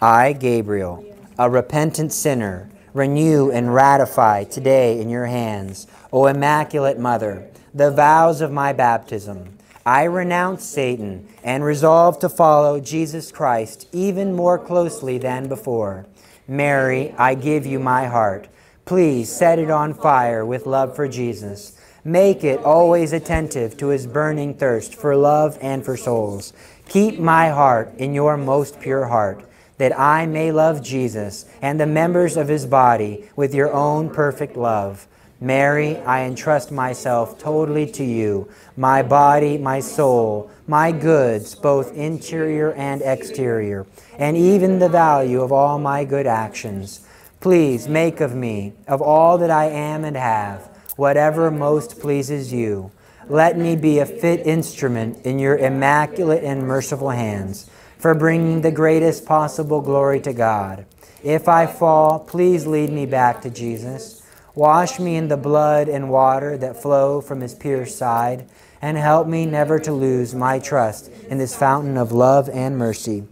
I, Gabriel, a repentant sinner, renew and ratify today in your hands, O Immaculate Mother, the vows of my baptism. I renounce Satan and resolve to follow Jesus Christ even more closely than before. Mary, I give you my heart. Please set it on fire with love for Jesus Make it always attentive to his burning thirst for love and for souls. Keep my heart in your most pure heart, that I may love Jesus and the members of his body with your own perfect love. Mary, I entrust myself totally to you, my body, my soul, my goods, both interior and exterior, and even the value of all my good actions. Please make of me, of all that I am and have, whatever most pleases you. Let me be a fit instrument in your immaculate and merciful hands for bringing the greatest possible glory to God. If I fall, please lead me back to Jesus. Wash me in the blood and water that flow from his pierced side, and help me never to lose my trust in this fountain of love and mercy.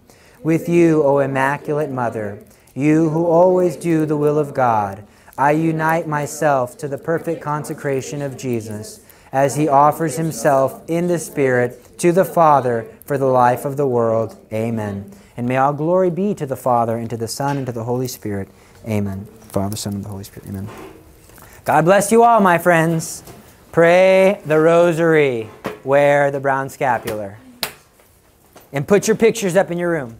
With you, O Immaculate Mother, you who always do the will of God, I unite myself to the perfect consecration of Jesus as he offers himself in the Spirit to the Father for the life of the world. Amen. And may all glory be to the Father, and to the Son, and to the Holy Spirit. Amen. Father, Son, and the Holy Spirit. Amen. God bless you all, my friends. Pray the rosary. Wear the brown scapular. And put your pictures up in your room.